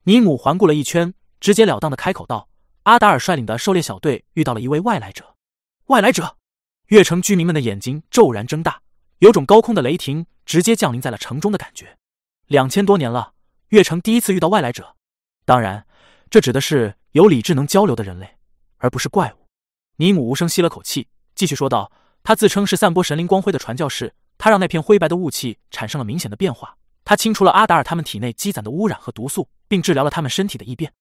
尼姆环顾了一圈，直截了当的开口道：“阿达尔率领的狩猎小队遇到了一位外来者。”外来者！月城居民们的眼睛骤然睁大，有种高空的雷霆直接降临在了城中的感觉。两千多年了，月城第一次遇到外来者。当然，这指的是有理智能交流的人类，而不是怪物。尼姆无声吸了口气，继续说道：“他自称是散播神灵光辉的传教士，他让那片灰白的雾气产生了明显的变化。他清除了阿达尔他们体内积攒的污染和毒素，并治疗了他们身体的异变。”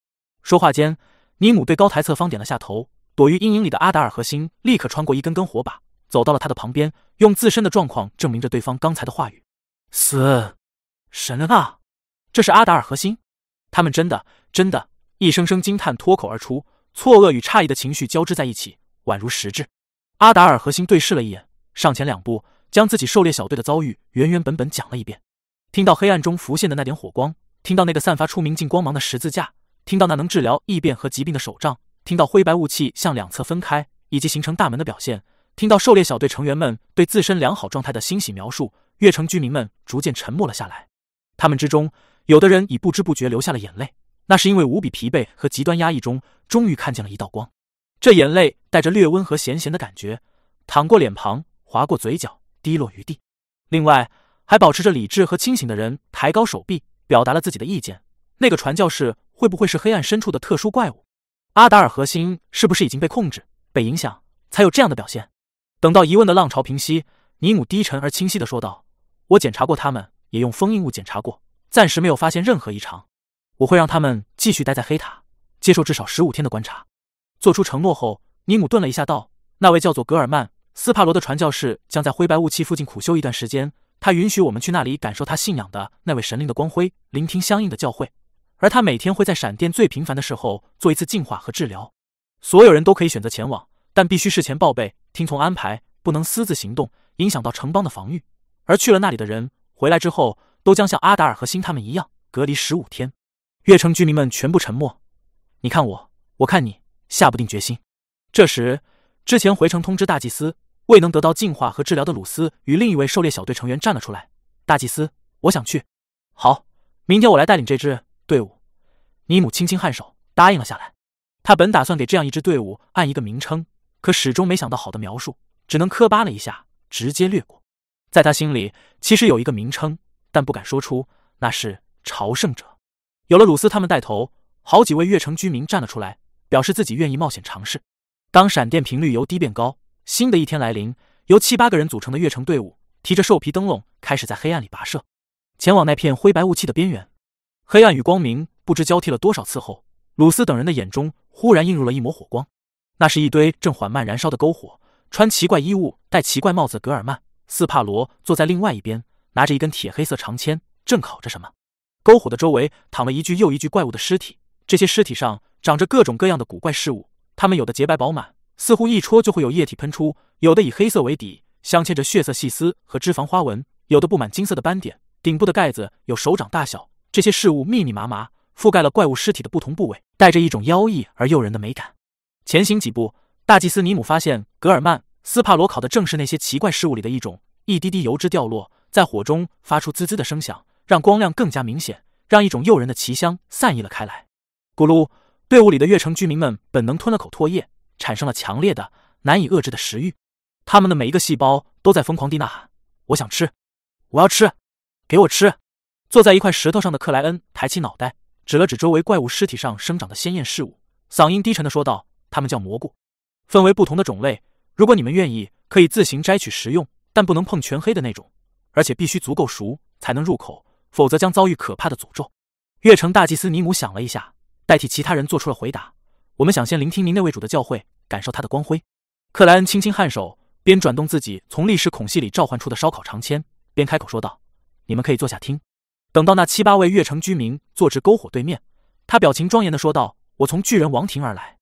说话间，尼姆对高台侧方点了下头。躲于阴影里的阿达尔核心立刻穿过一根根火把，走到了他的旁边，用自身的状况证明着对方刚才的话语：“死神啊！这是阿达尔核心，他们真的真的一声声惊叹脱口而出，错愕与诧异的情绪交织在一起，宛如实质。阿达尔和星对视了一眼，上前两步，将自己狩猎小队的遭遇原原本本讲了一遍。听到黑暗中浮现的那点火光，听到那个散发出明净光芒的十字架，听到那能治疗异变和疾病的手杖，听到灰白雾气向两侧分开以及形成大门的表现，听到狩猎小队成员们对自身良好状态的欣喜描述，月城居民们逐渐沉默了下来。他们之中，有的人已不知不觉流下了眼泪，那是因为无比疲惫和极端压抑中，终于看见了一道光。这眼泪带着略温和咸咸的感觉，淌过脸庞，划过嘴角，滴落于地。另外，还保持着理智和清醒的人抬高手臂，表达了自己的意见。那个传教士会不会是黑暗深处的特殊怪物？阿达尔核心是不是已经被控制、被影响，才有这样的表现？等到疑问的浪潮平息，尼姆低沉而清晰的说道：“我检查过他们，也用封印物检查过，暂时没有发现任何异常。我会让他们继续待在黑塔，接受至少十五天的观察。”做出承诺后，尼姆顿了一下，道：“那位叫做格尔曼·斯帕罗的传教士将在灰白雾气附近苦修一段时间。他允许我们去那里感受他信仰的那位神灵的光辉，聆听相应的教诲。而他每天会在闪电最频繁的时候做一次净化和治疗。所有人都可以选择前往，但必须事前报备，听从安排，不能私自行动，影响到城邦的防御。而去了那里的人回来之后，都将像阿达尔和辛他们一样隔离十五天。”月城居民们全部沉默。你看我，我看你。下不定决心。这时，之前回城通知大祭司未能得到净化和治疗的鲁斯与另一位狩猎小队成员站了出来。大祭司，我想去。好，明天我来带领这支队伍。尼姆轻轻颔首，答应了下来。他本打算给这样一支队伍按一个名称，可始终没想到好的描述，只能磕巴了一下，直接略过。在他心里，其实有一个名称，但不敢说出，那是朝圣者。有了鲁斯他们带头，好几位月城居民站了出来。表示自己愿意冒险尝试。当闪电频率由低变高，新的一天来临，由七八个人组成的月城队伍提着兽皮灯笼，开始在黑暗里跋涉，前往那片灰白雾气的边缘。黑暗与光明不知交替了多少次后，鲁斯等人的眼中忽然映入了一抹火光。那是一堆正缓慢燃烧的篝火。穿奇怪衣物、戴奇怪帽子的格尔曼·斯帕罗坐在另外一边，拿着一根铁黑色长签，正烤着什么。篝火的周围躺了一具又一具怪物的尸体，这些尸体上。长着各种各样的古怪事物，它们有的洁白饱满，似乎一戳就会有液体喷出；有的以黑色为底，镶嵌着血色细丝和脂肪花纹；有的布满金色的斑点，顶部的盖子有手掌大小。这些事物密密麻麻，覆盖了怪物尸体的不同部位，带着一种妖异而诱人的美感。前行几步，大祭司尼姆发现格尔曼·斯帕罗烤的正是那些奇怪事物里的一种。一滴滴油脂掉落在火中，发出滋滋的声响，让光亮更加明显，让一种诱人的奇香散溢了开来。咕噜。队伍里的越城居民们本能吞了口唾液，产生了强烈的、难以遏制的食欲。他们的每一个细胞都在疯狂地呐喊：“我想吃，我要吃，给我吃！”坐在一块石头上的克莱恩抬起脑袋，指了指周围怪物尸体上生长的鲜艳事物，嗓音低沉的说道：“它们叫蘑菇，分为不同的种类。如果你们愿意，可以自行摘取食用，但不能碰全黑的那种，而且必须足够熟才能入口，否则将遭遇可怕的诅咒。”月城大祭司尼姆想了一下。代替其他人做出了回答。我们想先聆听您那位主的教诲，感受他的光辉。克莱恩轻轻颔首，边转动自己从历史孔隙里召唤出的烧烤长签，边开口说道：“你们可以坐下听。”等到那七八位越城居民坐至篝火对面，他表情庄严的说道：“我从巨人王庭而来。”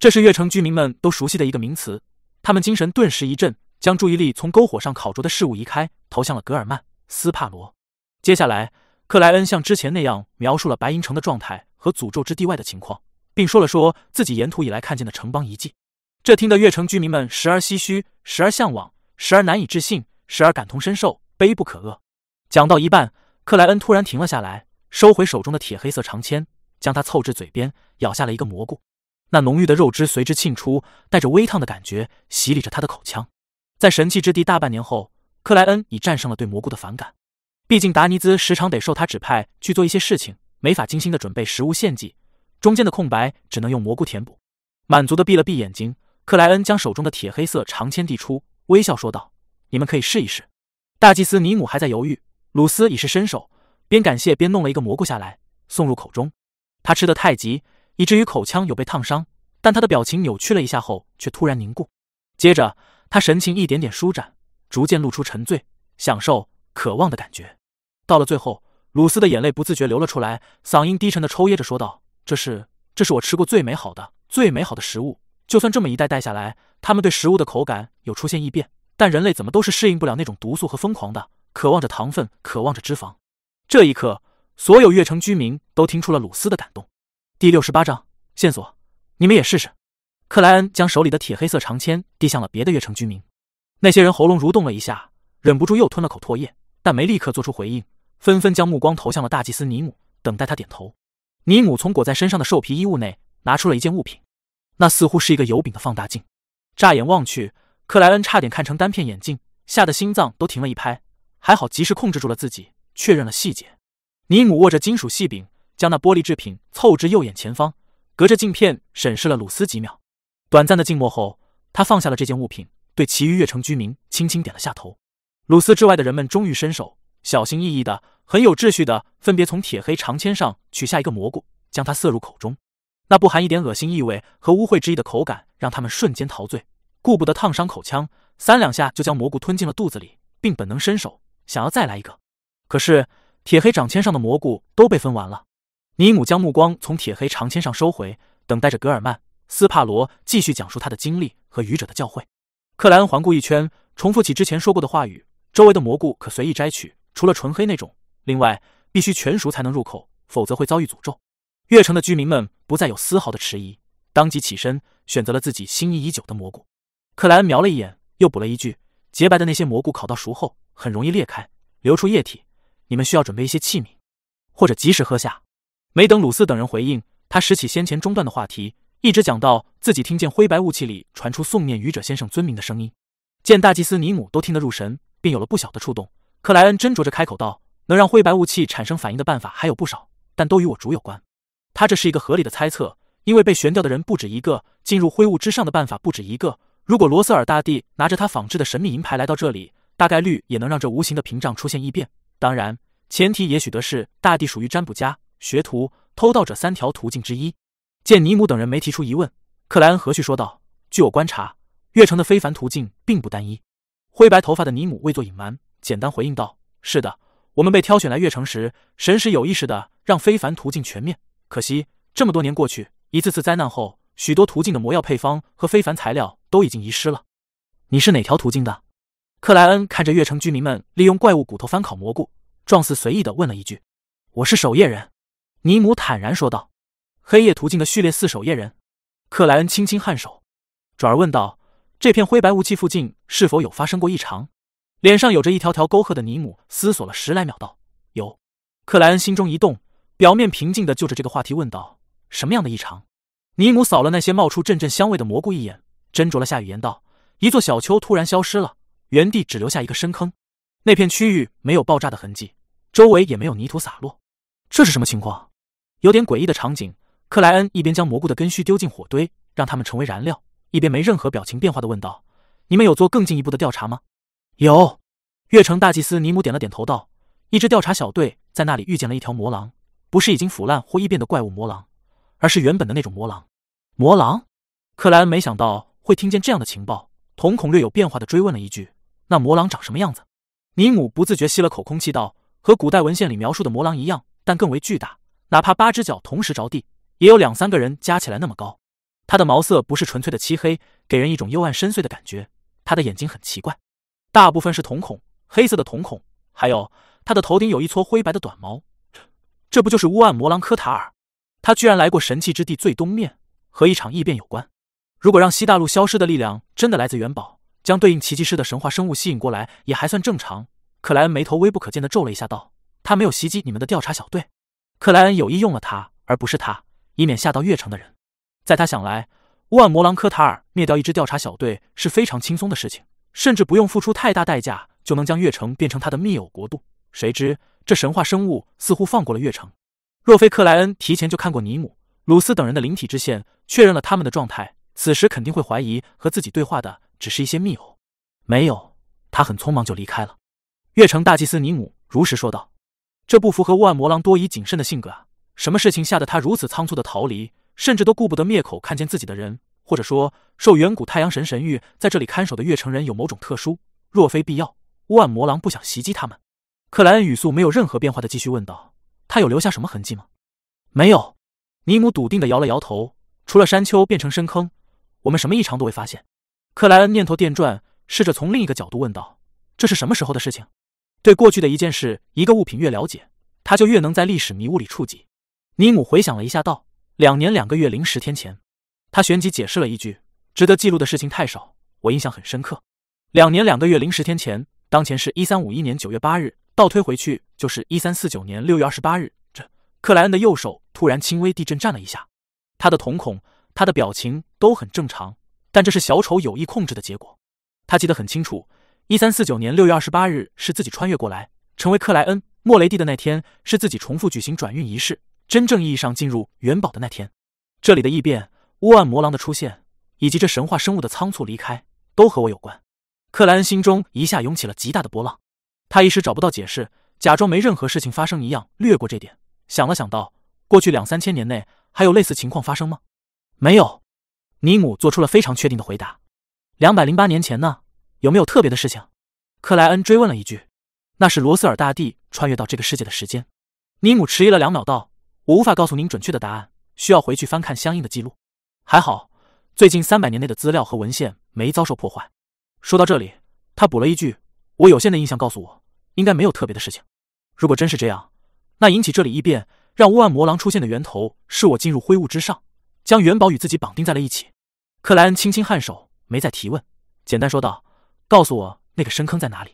这是越城居民们都熟悉的一个名词。他们精神顿时一振，将注意力从篝火上烤灼的事物移开，投向了格尔曼·斯帕罗。接下来，克莱恩像之前那样描述了白银城的状态。和诅咒之地外的情况，并说了说自己沿途以来看见的城邦遗迹。这听得越城居民们时而唏嘘，时而向往，时而难以置信，时而感同身受，悲不可遏。讲到一半，克莱恩突然停了下来，收回手中的铁黑色长签，将它凑至嘴边，咬下了一个蘑菇。那浓郁的肉汁随之沁出，带着微烫的感觉洗礼着他的口腔。在神器之地大半年后，克莱恩已战胜了对蘑菇的反感。毕竟达尼兹时常得受他指派去做一些事情。没法精心的准备食物献祭，中间的空白只能用蘑菇填补。满足的闭了闭眼睛，克莱恩将手中的铁黑色长签递出，微笑说道：“你们可以试一试。”大祭司尼姆还在犹豫，鲁斯已是伸手，边感谢边弄了一个蘑菇下来，送入口中。他吃得太急，以至于口腔有被烫伤，但他的表情扭曲了一下后，却突然凝固。接着，他神情一点点舒展，逐渐露出沉醉、享受、渴望的感觉。到了最后。鲁斯的眼泪不自觉流了出来，嗓音低沉的抽噎着说道：“这是这是我吃过最美好的、最美好的食物。就算这么一代代下来，他们对食物的口感有出现异变，但人类怎么都是适应不了那种毒素和疯狂的，渴望着糖分，渴望着脂肪。这一刻，所有月城居民都听出了鲁斯的感动。第六十八章线索，你们也试试。克莱恩将手里的铁黑色长签递向了别的月城居民，那些人喉咙蠕动了一下，忍不住又吞了口唾液，但没立刻做出回应，纷纷将目光投向了大祭司尼姆，等待他点头。尼姆从裹在身上的兽皮衣物内拿出了一件物品，那似乎是一个油饼的放大镜。乍眼望去，克莱恩差点看成单片眼镜，吓得心脏都停了一拍，还好及时控制住了自己，确认了细节。尼姆握着金属细柄，将那玻璃制品凑至右眼前方，隔着镜片审视了鲁斯几秒。短暂的静默后，他放下了这件物品，对其余月城居民轻轻点了下头。鲁斯之外的人们终于伸手，小心翼翼的、很有秩序的分别从铁黑长签上取下一个蘑菇，将它塞入口中。那不含一点恶心意味和污秽之意的口感，让他们瞬间陶醉，顾不得烫伤口腔，三两下就将蘑菇吞进了肚子里，并本能伸手想要再来一个。可是铁黑长签上的蘑菇都被分完了。尼姆将目光从铁黑长签上收回，等待着格尔曼。斯帕罗继续讲述他的经历和愚者的教诲。克莱恩环顾一圈，重复起之前说过的话语：周围的蘑菇可随意摘取，除了纯黑那种。另外，必须全熟才能入口，否则会遭遇诅咒。月城的居民们不再有丝毫的迟疑，当即起身，选择了自己心仪已久的蘑菇。克莱恩瞄了一眼，又补了一句：“洁白的那些蘑菇烤到熟后，很容易裂开，流出液体。你们需要准备一些器皿，或者及时喝下。”没等鲁斯等人回应，他拾起先前中断的话题。一直讲到自己听见灰白雾气里传出诵念愚者先生尊名的声音，见大祭司尼姆都听得入神，便有了不小的触动。克莱恩斟酌着开口道：“能让灰白雾气产生反应的办法还有不少，但都与我主有关。”他这是一个合理的猜测，因为被悬吊的人不止一个，进入灰雾之上的办法不止一个。如果罗瑟尔大帝拿着他仿制的神秘银牌来到这里，大概率也能让这无形的屏障出现异变。当然，前提也许得是大帝属于占卜家、学徒、偷盗者三条途径之一。见尼姆等人没提出疑问，克莱恩和煦说道：“据我观察，月城的非凡途径并不单一。”灰白头发的尼姆未作隐瞒，简单回应道：“是的，我们被挑选来月城时，神使有意识的让非凡途径全面。可惜这么多年过去，一次次灾难后，许多途径的魔药配方和非凡材料都已经遗失了。你是哪条途径的？”克莱恩看着月城居民们利用怪物骨头翻烤蘑菇，状似随意的问了一句：“我是守夜人。”尼姆坦然说道。黑夜途径的序列四守夜人，克莱恩轻轻颔首，转而问道：“这片灰白雾气附近是否有发生过异常？”脸上有着一条条沟壑的尼姆思索了十来秒，道：“有。”克莱恩心中一动，表面平静的就着这个话题问道：“什么样的异常？”尼姆扫了那些冒出阵阵香味的蘑菇一眼，斟酌了下语言道：“一座小丘突然消失了，原地只留下一个深坑，那片区域没有爆炸的痕迹，周围也没有泥土洒落。这是什么情况？有点诡异的场景。”克莱恩一边将蘑菇的根须丢进火堆，让它们成为燃料，一边没任何表情变化的问道：“你们有做更进一步的调查吗？”“有。”月城大祭司尼姆点了点头道：“一支调查小队在那里遇见了一条魔狼，不是已经腐烂或异变的怪物魔狼，而是原本的那种魔狼。”“魔狼？”克莱恩没想到会听见这样的情报，瞳孔略有变化的追问了一句：“那魔狼长什么样子？”尼姆不自觉吸了口空气道：“和古代文献里描述的魔狼一样，但更为巨大，哪怕八只脚同时着地。”也有两三个人加起来那么高，它的毛色不是纯粹的漆黑，给人一种幽暗深邃的感觉。它的眼睛很奇怪，大部分是瞳孔，黑色的瞳孔。还有，他的头顶有一撮灰白的短毛。这不就是乌暗魔狼科塔尔？他居然来过神器之地最东面，和一场异变有关。如果让西大陆消失的力量真的来自元宝，将对应奇迹师的神话生物吸引过来，也还算正常。克莱恩眉头微不可见的皱了一下，道：“他没有袭击你们的调查小队。”克莱恩有意用了他，而不是他。以免吓到月城的人，在他想来，乌暗魔狼科塔尔灭掉一支调查小队是非常轻松的事情，甚至不用付出太大代价就能将月城变成他的密友国度。谁知这神话生物似乎放过了月城。若非克莱恩提前就看过尼姆、鲁斯等人的灵体之线，确认了他们的状态，此时肯定会怀疑和自己对话的只是一些密友。没有，他很匆忙就离开了。月城大祭司尼姆如实说道：“这不符合乌暗魔狼多疑谨慎的性格啊。”什么事情吓得他如此仓促的逃离，甚至都顾不得灭口看见自己的人？或者说，受远古太阳神神谕在这里看守的月城人有某种特殊？若非必要，乌暗魔狼不想袭击他们。克莱恩语速没有任何变化的继续问道：“他有留下什么痕迹吗？”“没有。”尼姆笃定的摇了摇头，除了山丘变成深坑，我们什么异常都未发现。克莱恩念头电转，试着从另一个角度问道：“这是什么时候的事情？”对过去的一件事、一个物品越了解，他就越能在历史迷雾里触及。尼姆回想了一下，道：“两年两个月零十天前。”他旋即解释了一句：“值得记录的事情太少，我印象很深刻。两年两个月零十天前，当前是一三五一年九月八日，倒推回去就是一三四九年六月二十八日。”这克莱恩的右手突然轻微地震颤了一下，他的瞳孔、他的表情都很正常，但这是小丑有意控制的结果。他记得很清楚，一三四九年六月二十八日是自己穿越过来，成为克莱恩·莫雷蒂的那天，是自己重复举行转运仪式，真正意义上进入元宝的那天。这里的异变、乌暗魔狼的出现，以及这神话生物的仓促离开，都和我有关。克莱恩心中一下涌起了极大的波浪，他一时找不到解释，假装没任何事情发生一样略过这点。想了想，道：“过去两三千年内还有类似情况发生吗？”“没有。”尼姆做出了非常确定的回答。“两百零八年前呢？有没有特别的事情？”克莱恩追问了一句。“那是罗斯尔大帝穿越到这个世界的时间。”尼姆迟疑了两秒，道：“我无法告诉您准确的答案，需要回去翻看相应的记录。还好，最近三百年内的资料和文献没遭受破坏。”说到这里，他补了一句：“我有限的印象告诉我，应该没有特别的事情。如果真是这样。”那引起这里异变，让乌暗魔狼出现的源头，是我进入灰雾之上，将元宝与自己绑定在了一起。克莱恩轻轻颔首，没再提问，简单说道：“告诉我那个深坑在哪里。”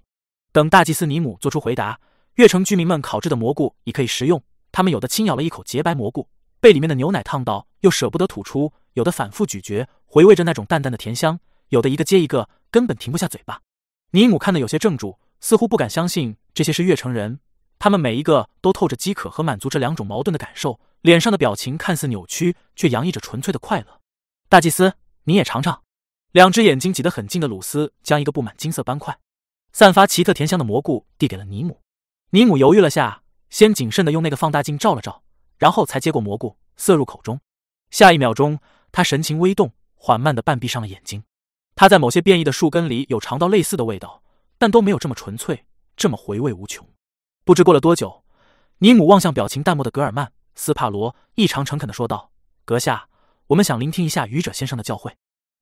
等大祭司尼姆做出回答，月城居民们烤制的蘑菇已可以食用。他们有的轻咬了一口洁白蘑菇，被里面的牛奶烫到，又舍不得吐出；有的反复咀嚼，回味着那种淡淡的甜香；有的一个接一个，根本停不下嘴巴。尼姆看得有些怔住，似乎不敢相信这些是月城人。他们每一个都透着饥渴和满足这两种矛盾的感受，脸上的表情看似扭曲，却洋溢着纯粹的快乐。大祭司，你也尝尝。两只眼睛挤得很近的鲁斯将一个布满金色斑块、散发奇特甜香的蘑菇递给了尼姆。尼姆犹豫了下，先谨慎地用那个放大镜照了照，然后才接过蘑菇，塞入口中。下一秒钟，他神情微动，缓慢的半闭上了眼睛。他在某些变异的树根里有尝到类似的味道，但都没有这么纯粹，这么回味无穷。不知过了多久，尼姆望向表情淡漠的格尔曼斯帕罗，异常诚恳的说道：“阁下，我们想聆听一下愚者先生的教诲。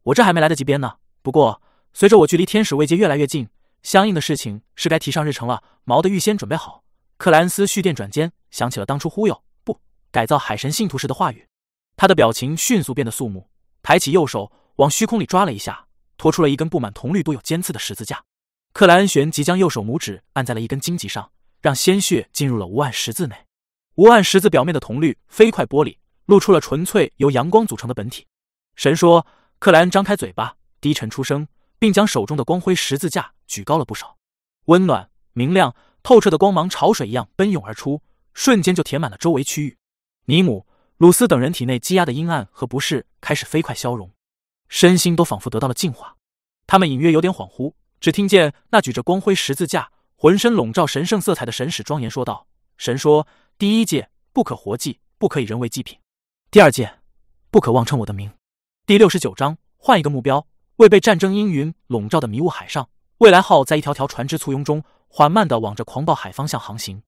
我这还没来得及编呢。不过，随着我距离天使位阶越来越近，相应的事情是该提上日程了。毛的预先准备好。”克莱恩斯蓄电转间，想起了当初忽悠不改造海神信徒时的话语。他的表情迅速变得肃穆，抬起右手往虚空里抓了一下，拖出了一根布满铜绿都有尖刺的十字架。克莱恩旋即将右手拇指按在了一根荆棘上。让鲜血进入了无暗十字内，无暗十字表面的铜绿飞快剥离，露出了纯粹由阳光组成的本体。神说：“克莱恩张开嘴巴，低沉出声，并将手中的光辉十字架举高了不少。温暖、明亮、透彻的光芒潮水一样奔涌而出，瞬间就填满了周围区域。尼姆、鲁斯等人体内积压的阴暗和不适开始飞快消融，身心都仿佛得到了净化。他们隐约有点恍惚，只听见那举着光辉十字架。浑身笼罩神圣色彩的神使庄严说道：“神说，第一戒不可活祭，不可以人为祭品；第二戒不可妄称我的名。第六十九章换一个目标。未被战争阴云笼罩的迷雾海上，未来号在一条条船只簇拥中缓慢地往着狂暴海方向航行。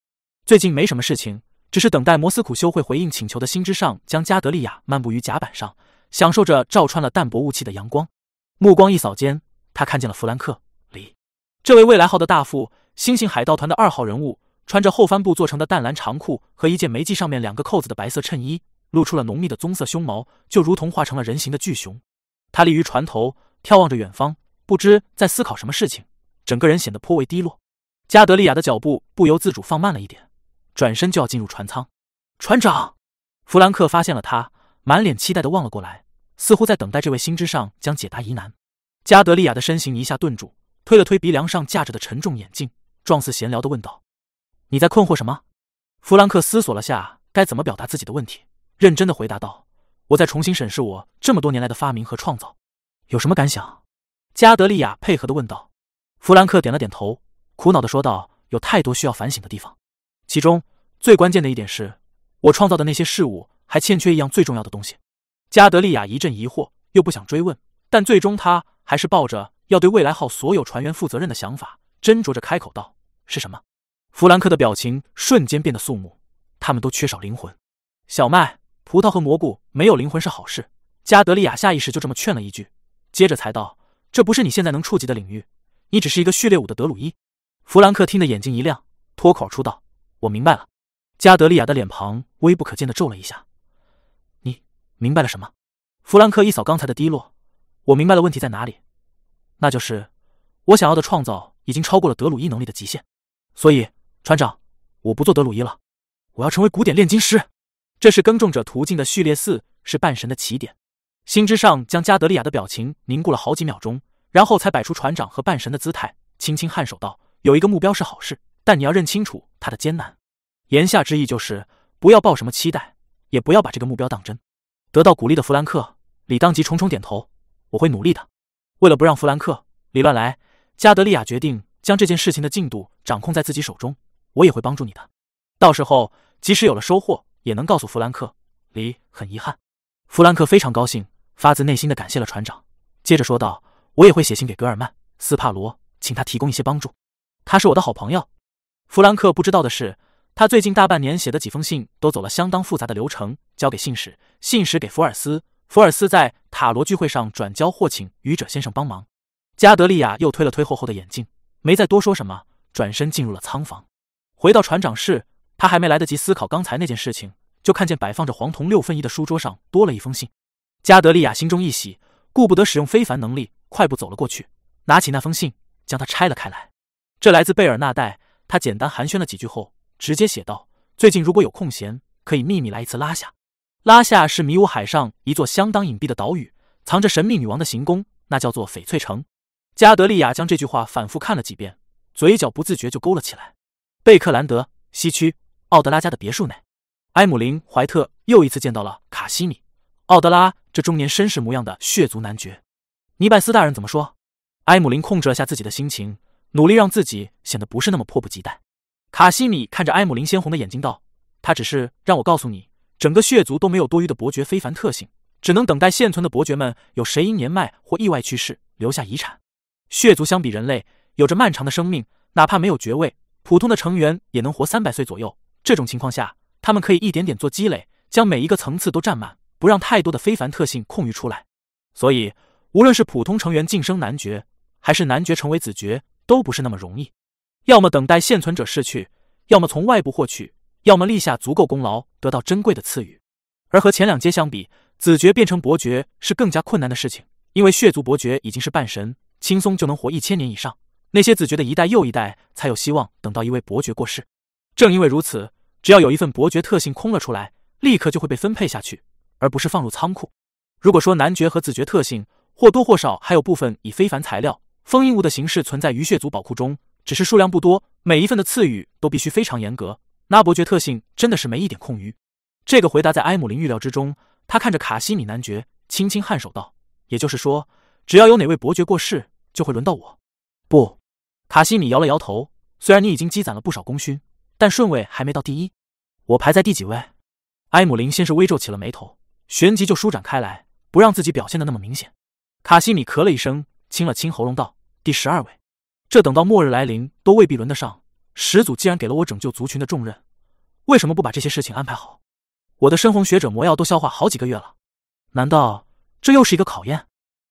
最近没什么事情，只是等待摩斯苦修会回应请求的心之上将加德利亚漫步于甲板上，享受着照穿了淡薄雾气的阳光。目光一扫间，他看见了弗兰克里，这位未来号的大副。”星星海盗团的二号人物，穿着后帆布做成的淡蓝长裤和一件没系上面两个扣子的白色衬衣，露出了浓密的棕色胸毛，就如同化成了人形的巨熊。他立于船头，眺望着远方，不知在思考什么事情，整个人显得颇为低落。加德利亚的脚步不由自主放慢了一点，转身就要进入船舱。船长弗兰克发现了他，满脸期待的望了过来，似乎在等待这位新之上将解答疑难。加德利亚的身形一下顿住，推了推鼻梁上架着的沉重眼镜。状似闲聊的问道：“你在困惑什么？”弗兰克思索了下，该怎么表达自己的问题，认真的回答道：“我在重新审视我这么多年来的发明和创造，有什么感想？”加德利亚配合的问道。弗兰克点了点头，苦恼的说道：“有太多需要反省的地方，其中最关键的一点是，我创造的那些事物还欠缺一样最重要的东西。”加德利亚一阵疑惑，又不想追问，但最终他还是抱着要对未来号所有船员负责任的想法。斟酌着开口道：“是什么？”弗兰克的表情瞬间变得肃穆。他们都缺少灵魂。小麦、葡萄和蘑菇没有灵魂是好事。加德利亚下意识就这么劝了一句，接着才道：“这不是你现在能触及的领域，你只是一个序列五的德鲁伊。”弗兰克听得眼睛一亮，脱口出道：“我明白了。”加德利亚的脸庞微不可见的皱了一下。“你明白了什么？”弗兰克一扫刚才的低落：“我明白了问题在哪里，那就是我想要的创造已经超过了德鲁伊能力的极限。所以，船长，我不做德鲁伊了，我要成为古典炼金师。这是耕种者途径的序列四，是半神的起点。”心之上将加德利亚的表情凝固了好几秒钟，然后才摆出船长和半神的姿态，轻轻颔首道：“有一个目标是好事，但你要认清楚它的艰难。”言下之意就是不要抱什么期待，也不要把这个目标当真。得到鼓励的弗兰克里当即重重点头：“我会努力的。”为了不让弗兰克里乱来，加德利亚决定将这件事情的进度掌控在自己手中。我也会帮助你的，到时候即使有了收获，也能告诉弗兰克里很遗憾。弗兰克非常高兴。发自内心的感谢了船长，接着说道：“我也会写信给格尔曼斯帕罗，请他提供一些帮助。他是我的好朋友。”弗兰克不知道的是，他最近大半年写的几封信都走了相当复杂的流程，交给信使，信使给福尔斯，福尔斯在塔罗聚会上转交或请愚者先生帮忙。加德利亚又推了推厚厚的眼镜，没再多说什么，转身进入了仓房。回到船长室，他还没来得及思考刚才那件事情，就看见摆放着黄铜六分仪的书桌上多了一封信。加德利亚心中一喜，顾不得使用非凡能力，快步走了过去，拿起那封信，将它拆了开来。这来自贝尔纳代。他简单寒暄了几句后，直接写道：“最近如果有空闲，可以秘密来一次拉夏。拉夏是迷雾海上一座相当隐蔽的岛屿，藏着神秘女王的行宫，那叫做翡翠城。”加德利亚将这句话反复看了几遍，嘴角不自觉就勾了起来。贝克兰德西区奥德拉家的别墅内，埃姆林怀特又一次见到了卡西米奥德拉。这中年绅士模样的血族男爵，尼拜斯大人怎么说？埃姆林控制了下自己的心情，努力让自己显得不是那么迫不及待。卡西米看着埃姆林鲜红的眼睛道：“他只是让我告诉你，整个血族都没有多余的伯爵非凡特性，只能等待现存的伯爵们有谁因年迈或意外去世留下遗产。血族相比人类有着漫长的生命，哪怕没有爵位，普通的成员也能活三百岁左右。这种情况下，他们可以一点点做积累，将每一个层次都占满。”不让太多的非凡特性空余出来，所以无论是普通成员晋升男爵，还是男爵成为子爵，都不是那么容易。要么等待现存者逝去，要么从外部获取，要么立下足够功劳，得到珍贵的赐予。而和前两阶相比，子爵变成伯爵是更加困难的事情，因为血族伯爵已经是半神，轻松就能活一千年以上。那些子爵的一代又一代才有希望等到一位伯爵过世。正因为如此，只要有一份伯爵特性空了出来，立刻就会被分配下去。而不是放入仓库。如果说男爵和子爵特性或多或少还有部分以非凡材料、封印物的形式存在于血族宝库中，只是数量不多，每一份的赐予都必须非常严格。那伯爵特性真的是没一点空余。这个回答在埃姆林预料之中。他看着卡西米男爵，轻轻颔首道：“也就是说，只要有哪位伯爵过世，就会轮到我。”不，卡西米摇了摇头。虽然你已经积攒了不少功勋，但顺位还没到第一。我排在第几位？埃姆林先是微皱起了眉头。旋即就舒展开来，不让自己表现的那么明显。卡西米咳了一声，清了清喉咙，道：“第十二位。这等到末日来临，都未必轮得上。始祖既然给了我拯救族群的重任，为什么不把这些事情安排好？我的深红学者魔药都消化好几个月了，难道这又是一个考验？”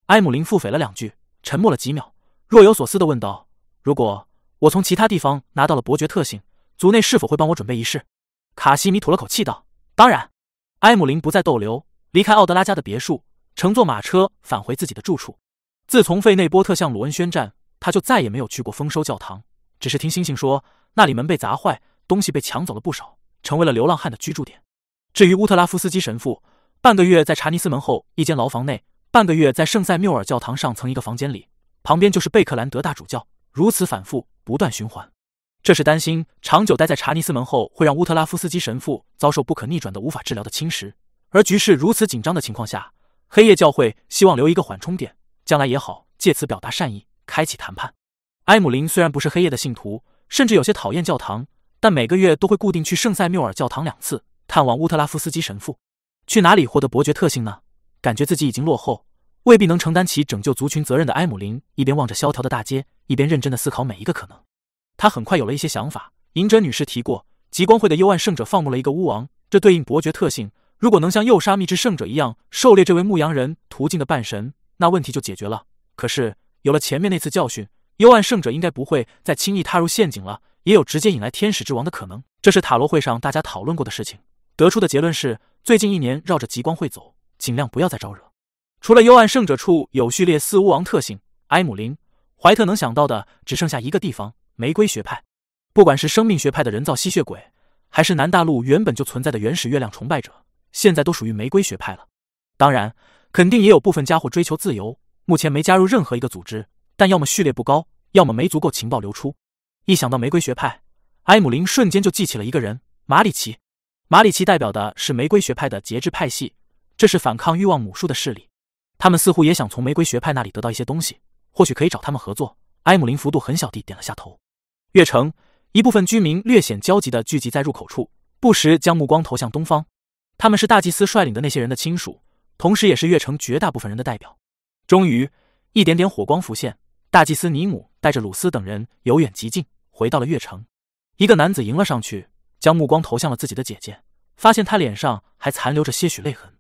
埃姆林腹诽了两句，沉默了几秒，若有所思的问道：“如果我从其他地方拿到了伯爵特性，族内是否会帮我准备仪式？”卡西米吐了口气道：“当然。”埃姆林不再逗留。离开奥德拉家的别墅，乘坐马车返回自己的住处。自从费内波特向鲁恩宣战，他就再也没有去过丰收教堂，只是听星星说那里门被砸坏，东西被抢走了不少，成为了流浪汉的居住点。至于乌特拉夫斯基神父，半个月在查尼斯门后一间牢房内，半个月在圣塞缪尔教堂上层一个房间里，旁边就是贝克兰德大主教，如此反复，不断循环。这是担心长久待在查尼斯门后会让乌特拉夫斯基神父遭受不可逆转的无法治疗的侵蚀。而局势如此紧张的情况下，黑夜教会希望留一个缓冲点，将来也好借此表达善意，开启谈判。埃姆林虽然不是黑夜的信徒，甚至有些讨厌教堂，但每个月都会固定去圣塞缪尔教堂两次，探望乌特拉夫斯基神父。去哪里获得伯爵特性呢？感觉自己已经落后，未必能承担起拯救族群责任的埃姆林，一边望着萧条的大街，一边认真的思考每一个可能。他很快有了一些想法。隐者女士提过，极光会的幽暗圣者放牧了一个巫王，这对应伯爵特性。如果能像诱杀秘制圣者一样狩猎这位牧羊人途径的半神，那问题就解决了。可是有了前面那次教训，幽暗圣者应该不会再轻易踏入陷阱了，也有直接引来天使之王的可能。这是塔罗会上大家讨论过的事情，得出的结论是：最近一年绕着极光会走，尽量不要再招惹。除了幽暗圣者处有序列四巫王特性，埃姆林、怀特能想到的只剩下一个地方——玫瑰学派。不管是生命学派的人造吸血鬼，还是南大陆原本就存在的原始月亮崇拜者。现在都属于玫瑰学派了，当然，肯定也有部分家伙追求自由，目前没加入任何一个组织，但要么序列不高，要么没足够情报流出。一想到玫瑰学派，埃姆林瞬间就记起了一个人——马里奇。马里奇代表的是玫瑰学派的节制派系，这是反抗欲望母树的势力。他们似乎也想从玫瑰学派那里得到一些东西，或许可以找他们合作。埃姆林幅度很小地点了下头。月城一部分居民略显焦急地聚集在入口处，不时将目光投向东方。他们是大祭司率领的那些人的亲属，同时也是月城绝大部分人的代表。终于，一点点火光浮现，大祭司尼姆带着鲁斯等人由远及近回到了月城。一个男子迎了上去，将目光投向了自己的姐姐，发现她脸上还残留着些许泪痕。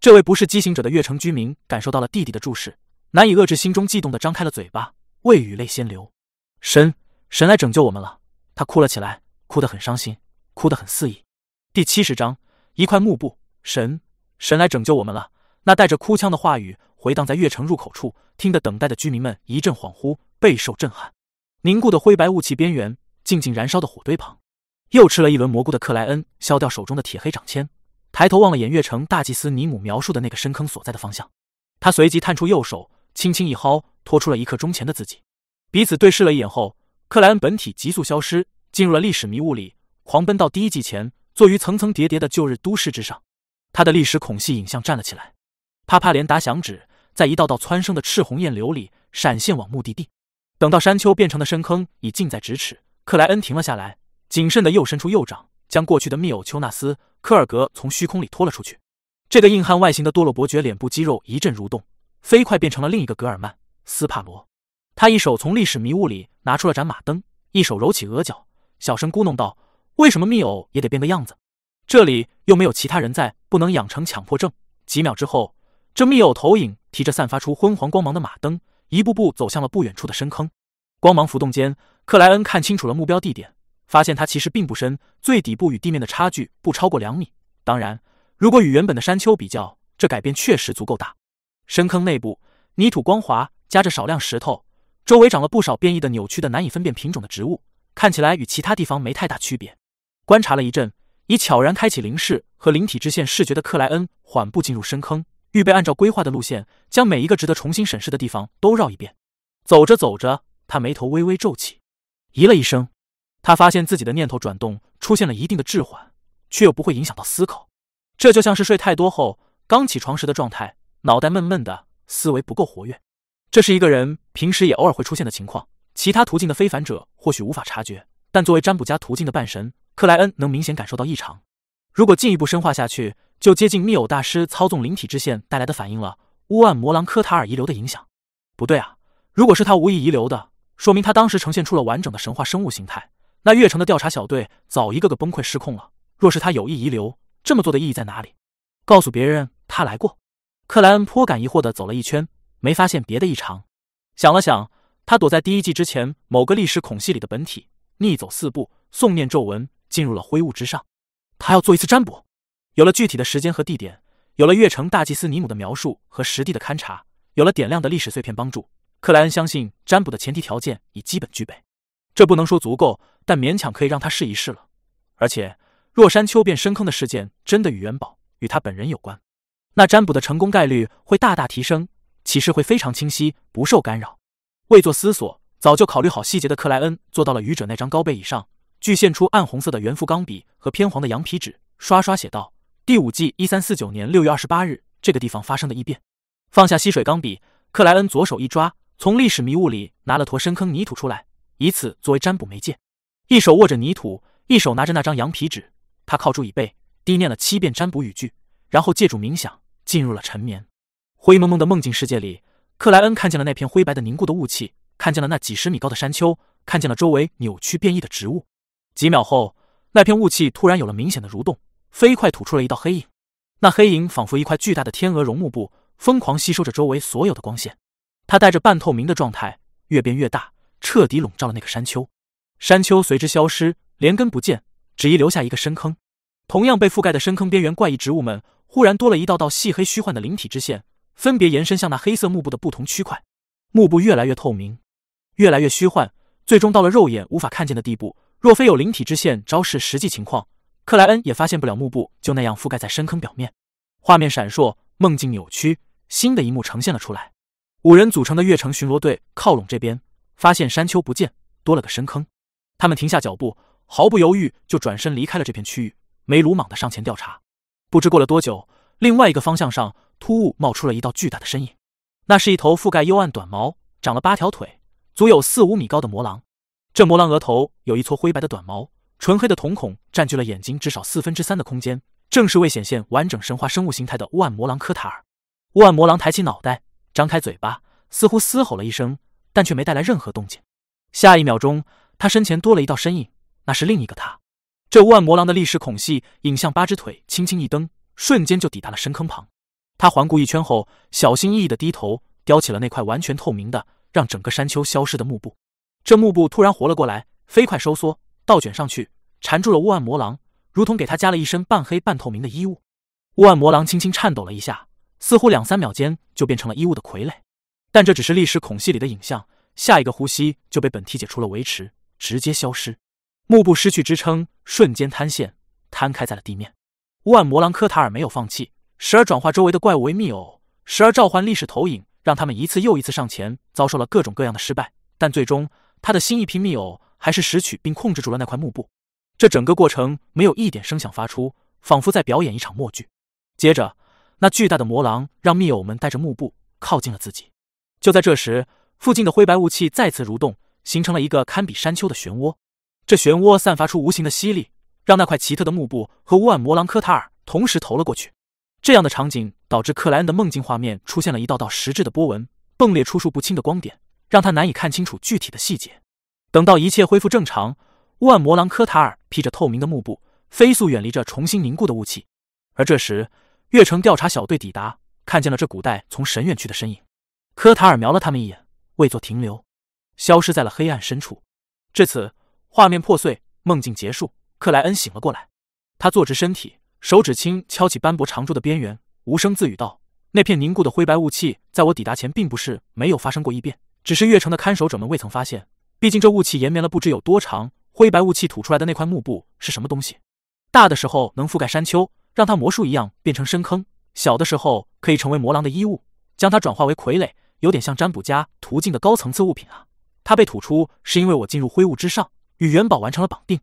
这位不是畸形者的月城居民感受到了弟弟的注视，难以遏制心中悸动的张开了嘴巴，未语泪先流。神，神来拯救我们了！他哭了起来，哭得很伤心，哭得很肆意。第七十章。一块幕布，神，神来拯救我们了！那带着哭腔的话语回荡在月城入口处，听得等待的居民们一阵恍惚，备受震撼。凝固的灰白雾气边缘，静静燃烧的火堆旁，又吃了一轮蘑菇的克莱恩削掉手中的铁黑掌签，抬头望了眼月城大祭司尼姆描述的那个深坑所在的方向。他随即探出右手，轻轻一薅，拖出了一刻钟前的自己。彼此对视了一眼后，克莱恩本体急速消失，进入了历史迷雾里，狂奔到第一季前。坐于层层叠叠的旧日都市之上，他的历史孔隙影像站了起来，啪啪连打响指，在一道道蹿升的赤红焰流里闪现往目的地。等到山丘变成的深坑已近在咫尺，克莱恩停了下来，谨慎的又伸出右掌，将过去的密偶丘纳斯·科尔格从虚空里拖了出去。这个硬汉外形的多洛伯爵脸部肌肉一阵蠕动，飞快变成了另一个格尔曼·斯帕罗。他一手从历史迷雾里拿出了盏马灯，一手揉起额角，小声咕哝道。为什么密偶也得变个样子？这里又没有其他人在，不能养成强迫症。几秒之后，这密偶投影提着散发出昏黄光芒的马灯，一步步走向了不远处的深坑。光芒浮动间，克莱恩看清楚了目标地点，发现它其实并不深，最底部与地面的差距不超过两米。当然，如果与原本的山丘比较，这改变确实足够大。深坑内部泥土光滑，夹着少量石头，周围长了不少变异的、扭曲的、难以分辨品种的植物，看起来与其他地方没太大区别。观察了一阵，已悄然开启灵视和灵体之线视觉的克莱恩缓步进入深坑，预备按照规划的路线，将每一个值得重新审视的地方都绕一遍。走着走着，他眉头微微皱起，咦了一声，他发现自己的念头转动出现了一定的滞缓，却又不会影响到思考。这就像是睡太多后刚起床时的状态，脑袋闷闷的，思维不够活跃。这是一个人平时也偶尔会出现的情况，其他途径的非凡者或许无法察觉，但作为占卜家途径的半神。克莱恩能明显感受到异常，如果进一步深化下去，就接近密偶大师操纵灵体之线带来的反应了。乌暗魔狼科塔尔遗留的影响，不对啊！如果是他无意遗留的，说明他当时呈现出了完整的神话生物形态，那月城的调查小队早一个个崩溃失控了。若是他有意遗留，这么做的意义在哪里？告诉别人他来过？克莱恩颇感疑惑的走了一圈，没发现别的异常。想了想，他躲在第一季之前某个历史孔隙里的本体，逆走四步，诵念咒文。进入了灰雾之上，他要做一次占卜。有了具体的时间和地点，有了月城大祭司尼姆的描述和实地的勘察，有了点亮的历史碎片帮助，克莱恩相信占卜的前提条件已基本具备。这不能说足够，但勉强可以让他试一试了。而且，若山丘变深坑的事件真的与元宝与他本人有关，那占卜的成功概率会大大提升，启示会非常清晰，不受干扰。未做思索，早就考虑好细节的克莱恩坐到了愚者那张高背椅上。具现出暗红色的圆副钢笔和偏黄的羊皮纸，刷刷写道：“第五季一三四九年六月二十八日，这个地方发生的异变。”放下吸水钢笔，克莱恩左手一抓，从历史迷雾里拿了坨深坑泥土出来，以此作为占卜媒介。一手握着泥土，一手拿着那张羊皮纸，他靠住椅背，低念了七遍占卜语句，然后借助冥想进入了沉眠。灰蒙蒙的梦境世界里，克莱恩看见了那片灰白的凝固的雾气，看见了那几十米高的山丘，看见了周围扭曲变异的植物。几秒后，那片雾气突然有了明显的蠕动，飞快吐出了一道黑影。那黑影仿佛一块巨大的天鹅绒幕布，疯狂吸收着周围所有的光线。它带着半透明的状态，越变越大，彻底笼罩了那个山丘。山丘随之消失，连根不见，只遗留下一个深坑。同样被覆盖的深坑边缘，怪异植物们忽然多了一道道细黑虚幻的灵体之线，分别延伸向那黑色幕布的不同区块。幕布越来越透明，越来越虚幻，最终到了肉眼无法看见的地步。若非有灵体之线昭示实际情况，克莱恩也发现不了幕布就那样覆盖在深坑表面。画面闪烁，梦境扭曲，新的一幕呈现了出来。五人组成的月城巡逻队靠拢这边，发现山丘不见，多了个深坑。他们停下脚步，毫不犹豫就转身离开了这片区域，没鲁莽的上前调查。不知过了多久，另外一个方向上突兀冒出了一道巨大的身影，那是一头覆盖幽暗短毛、长了八条腿、足有四五米高的魔狼。这魔狼额头有一撮灰白的短毛。纯黑的瞳孔占据了眼睛至少四分之三的空间，正是为显现完整神话生物形态的万魔狼科塔尔。万魔狼抬起脑袋，张开嘴巴，似乎嘶吼了一声，但却没带来任何动静。下一秒钟，他身前多了一道身影，那是另一个他。这万魔狼的立式孔隙影像八只腿轻轻一蹬，瞬间就抵达了深坑旁。他环顾一圈后，小心翼翼地低头叼起了那块完全透明的、让整个山丘消失的幕布。这幕布突然活了过来，飞快收缩。倒卷上去，缠住了乌暗魔狼，如同给他加了一身半黑半透明的衣物。乌暗魔狼轻轻颤抖了一下，似乎两三秒间就变成了衣物的傀儡。但这只是历史孔隙里的影像，下一个呼吸就被本体解除了维持，直接消失。幕布失去支撑，瞬间瘫陷，摊开在了地面。乌暗魔狼科塔尔没有放弃，时而转化周围的怪物为密偶，时而召唤历史投影，让他们一次又一次上前，遭受了各种各样的失败。但最终，他的新一批密偶。还是拾取并控制住了那块幕布，这整个过程没有一点声响发出，仿佛在表演一场默剧。接着，那巨大的魔狼让密友们带着幕布靠近了自己。就在这时，附近的灰白雾气再次蠕动，形成了一个堪比山丘的漩涡。这漩涡散发出无形的吸力，让那块奇特的幕布和乌暗魔狼科塔尔同时投了过去。这样的场景导致克莱恩的梦境画面出现了一道道实质的波纹，迸裂出数不清的光点，让他难以看清楚具体的细节。等到一切恢复正常，乌暗魔狼科塔尔披着透明的幕布，飞速远离着重新凝固的雾气。而这时，月城调查小队抵达，看见了这古代从神远去的身影。科塔尔瞄了他们一眼，未作停留，消失在了黑暗深处。至此，画面破碎，梦境结束。克莱恩醒了过来，他坐直身体，手指轻敲起斑驳长柱的边缘，无声自语道：“那片凝固的灰白雾气，在我抵达前并不是没有发生过异变，只是月城的看守者们未曾发现。”毕竟这雾气延绵了不知有多长，灰白雾气吐出来的那块幕布是什么东西？大的时候能覆盖山丘，让它魔术一样变成深坑；小的时候可以成为魔狼的衣物，将它转化为傀儡，有点像占卜家途径的高层次物品啊！它被吐出是因为我进入灰雾之上，与元宝完成了绑定。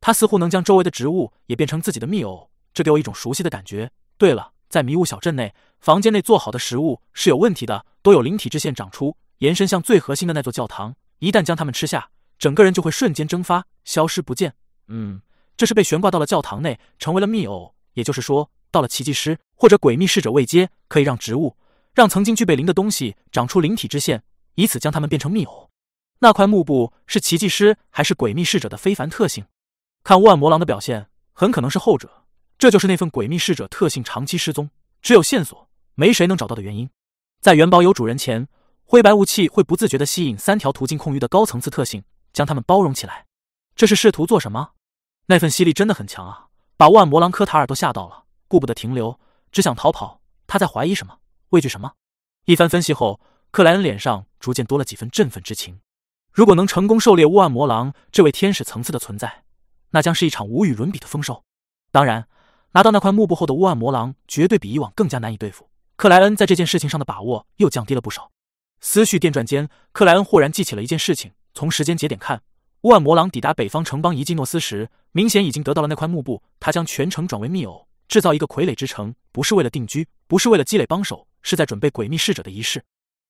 它似乎能将周围的植物也变成自己的密偶，这给我一种熟悉的感觉。对了，在迷雾小镇内，房间内做好的食物是有问题的，都有灵体之线长出，延伸向最核心的那座教堂。一旦将他们吃下，整个人就会瞬间蒸发，消失不见。嗯，这是被悬挂到了教堂内，成为了密偶。也就是说，到了奇迹师或者诡秘使者位阶，可以让植物，让曾经具备灵的东西长出灵体之线，以此将他们变成密偶。那块幕布是奇迹师还是诡秘使者的非凡特性？看万魔狼的表现，很可能是后者。这就是那份诡秘使者特性长期失踪，只有线索，没谁能找到的原因。在元宝有主人前。灰白雾气会不自觉地吸引三条途径空域的高层次特性，将它们包容起来。这是试图做什么？那份吸力真的很强啊，把万魔狼科塔尔都吓到了，顾不得停留，只想逃跑。他在怀疑什么？畏惧什么？一番分析后，克莱恩脸上逐渐多了几分振奋之情。如果能成功狩猎乌暗魔狼这位天使层次的存在，那将是一场无与伦比的丰收。当然，拿到那块幕布后的乌暗魔狼绝对比以往更加难以对付。克莱恩在这件事情上的把握又降低了不少。思绪电转间，克莱恩豁然记起了一件事情。从时间节点看，乌暗魔狼抵达北方城邦伊基诺斯时，明显已经得到了那块幕布。他将全城转为密偶，制造一个傀儡之城，不是为了定居，不是为了积累帮手，是在准备诡秘逝者的仪式。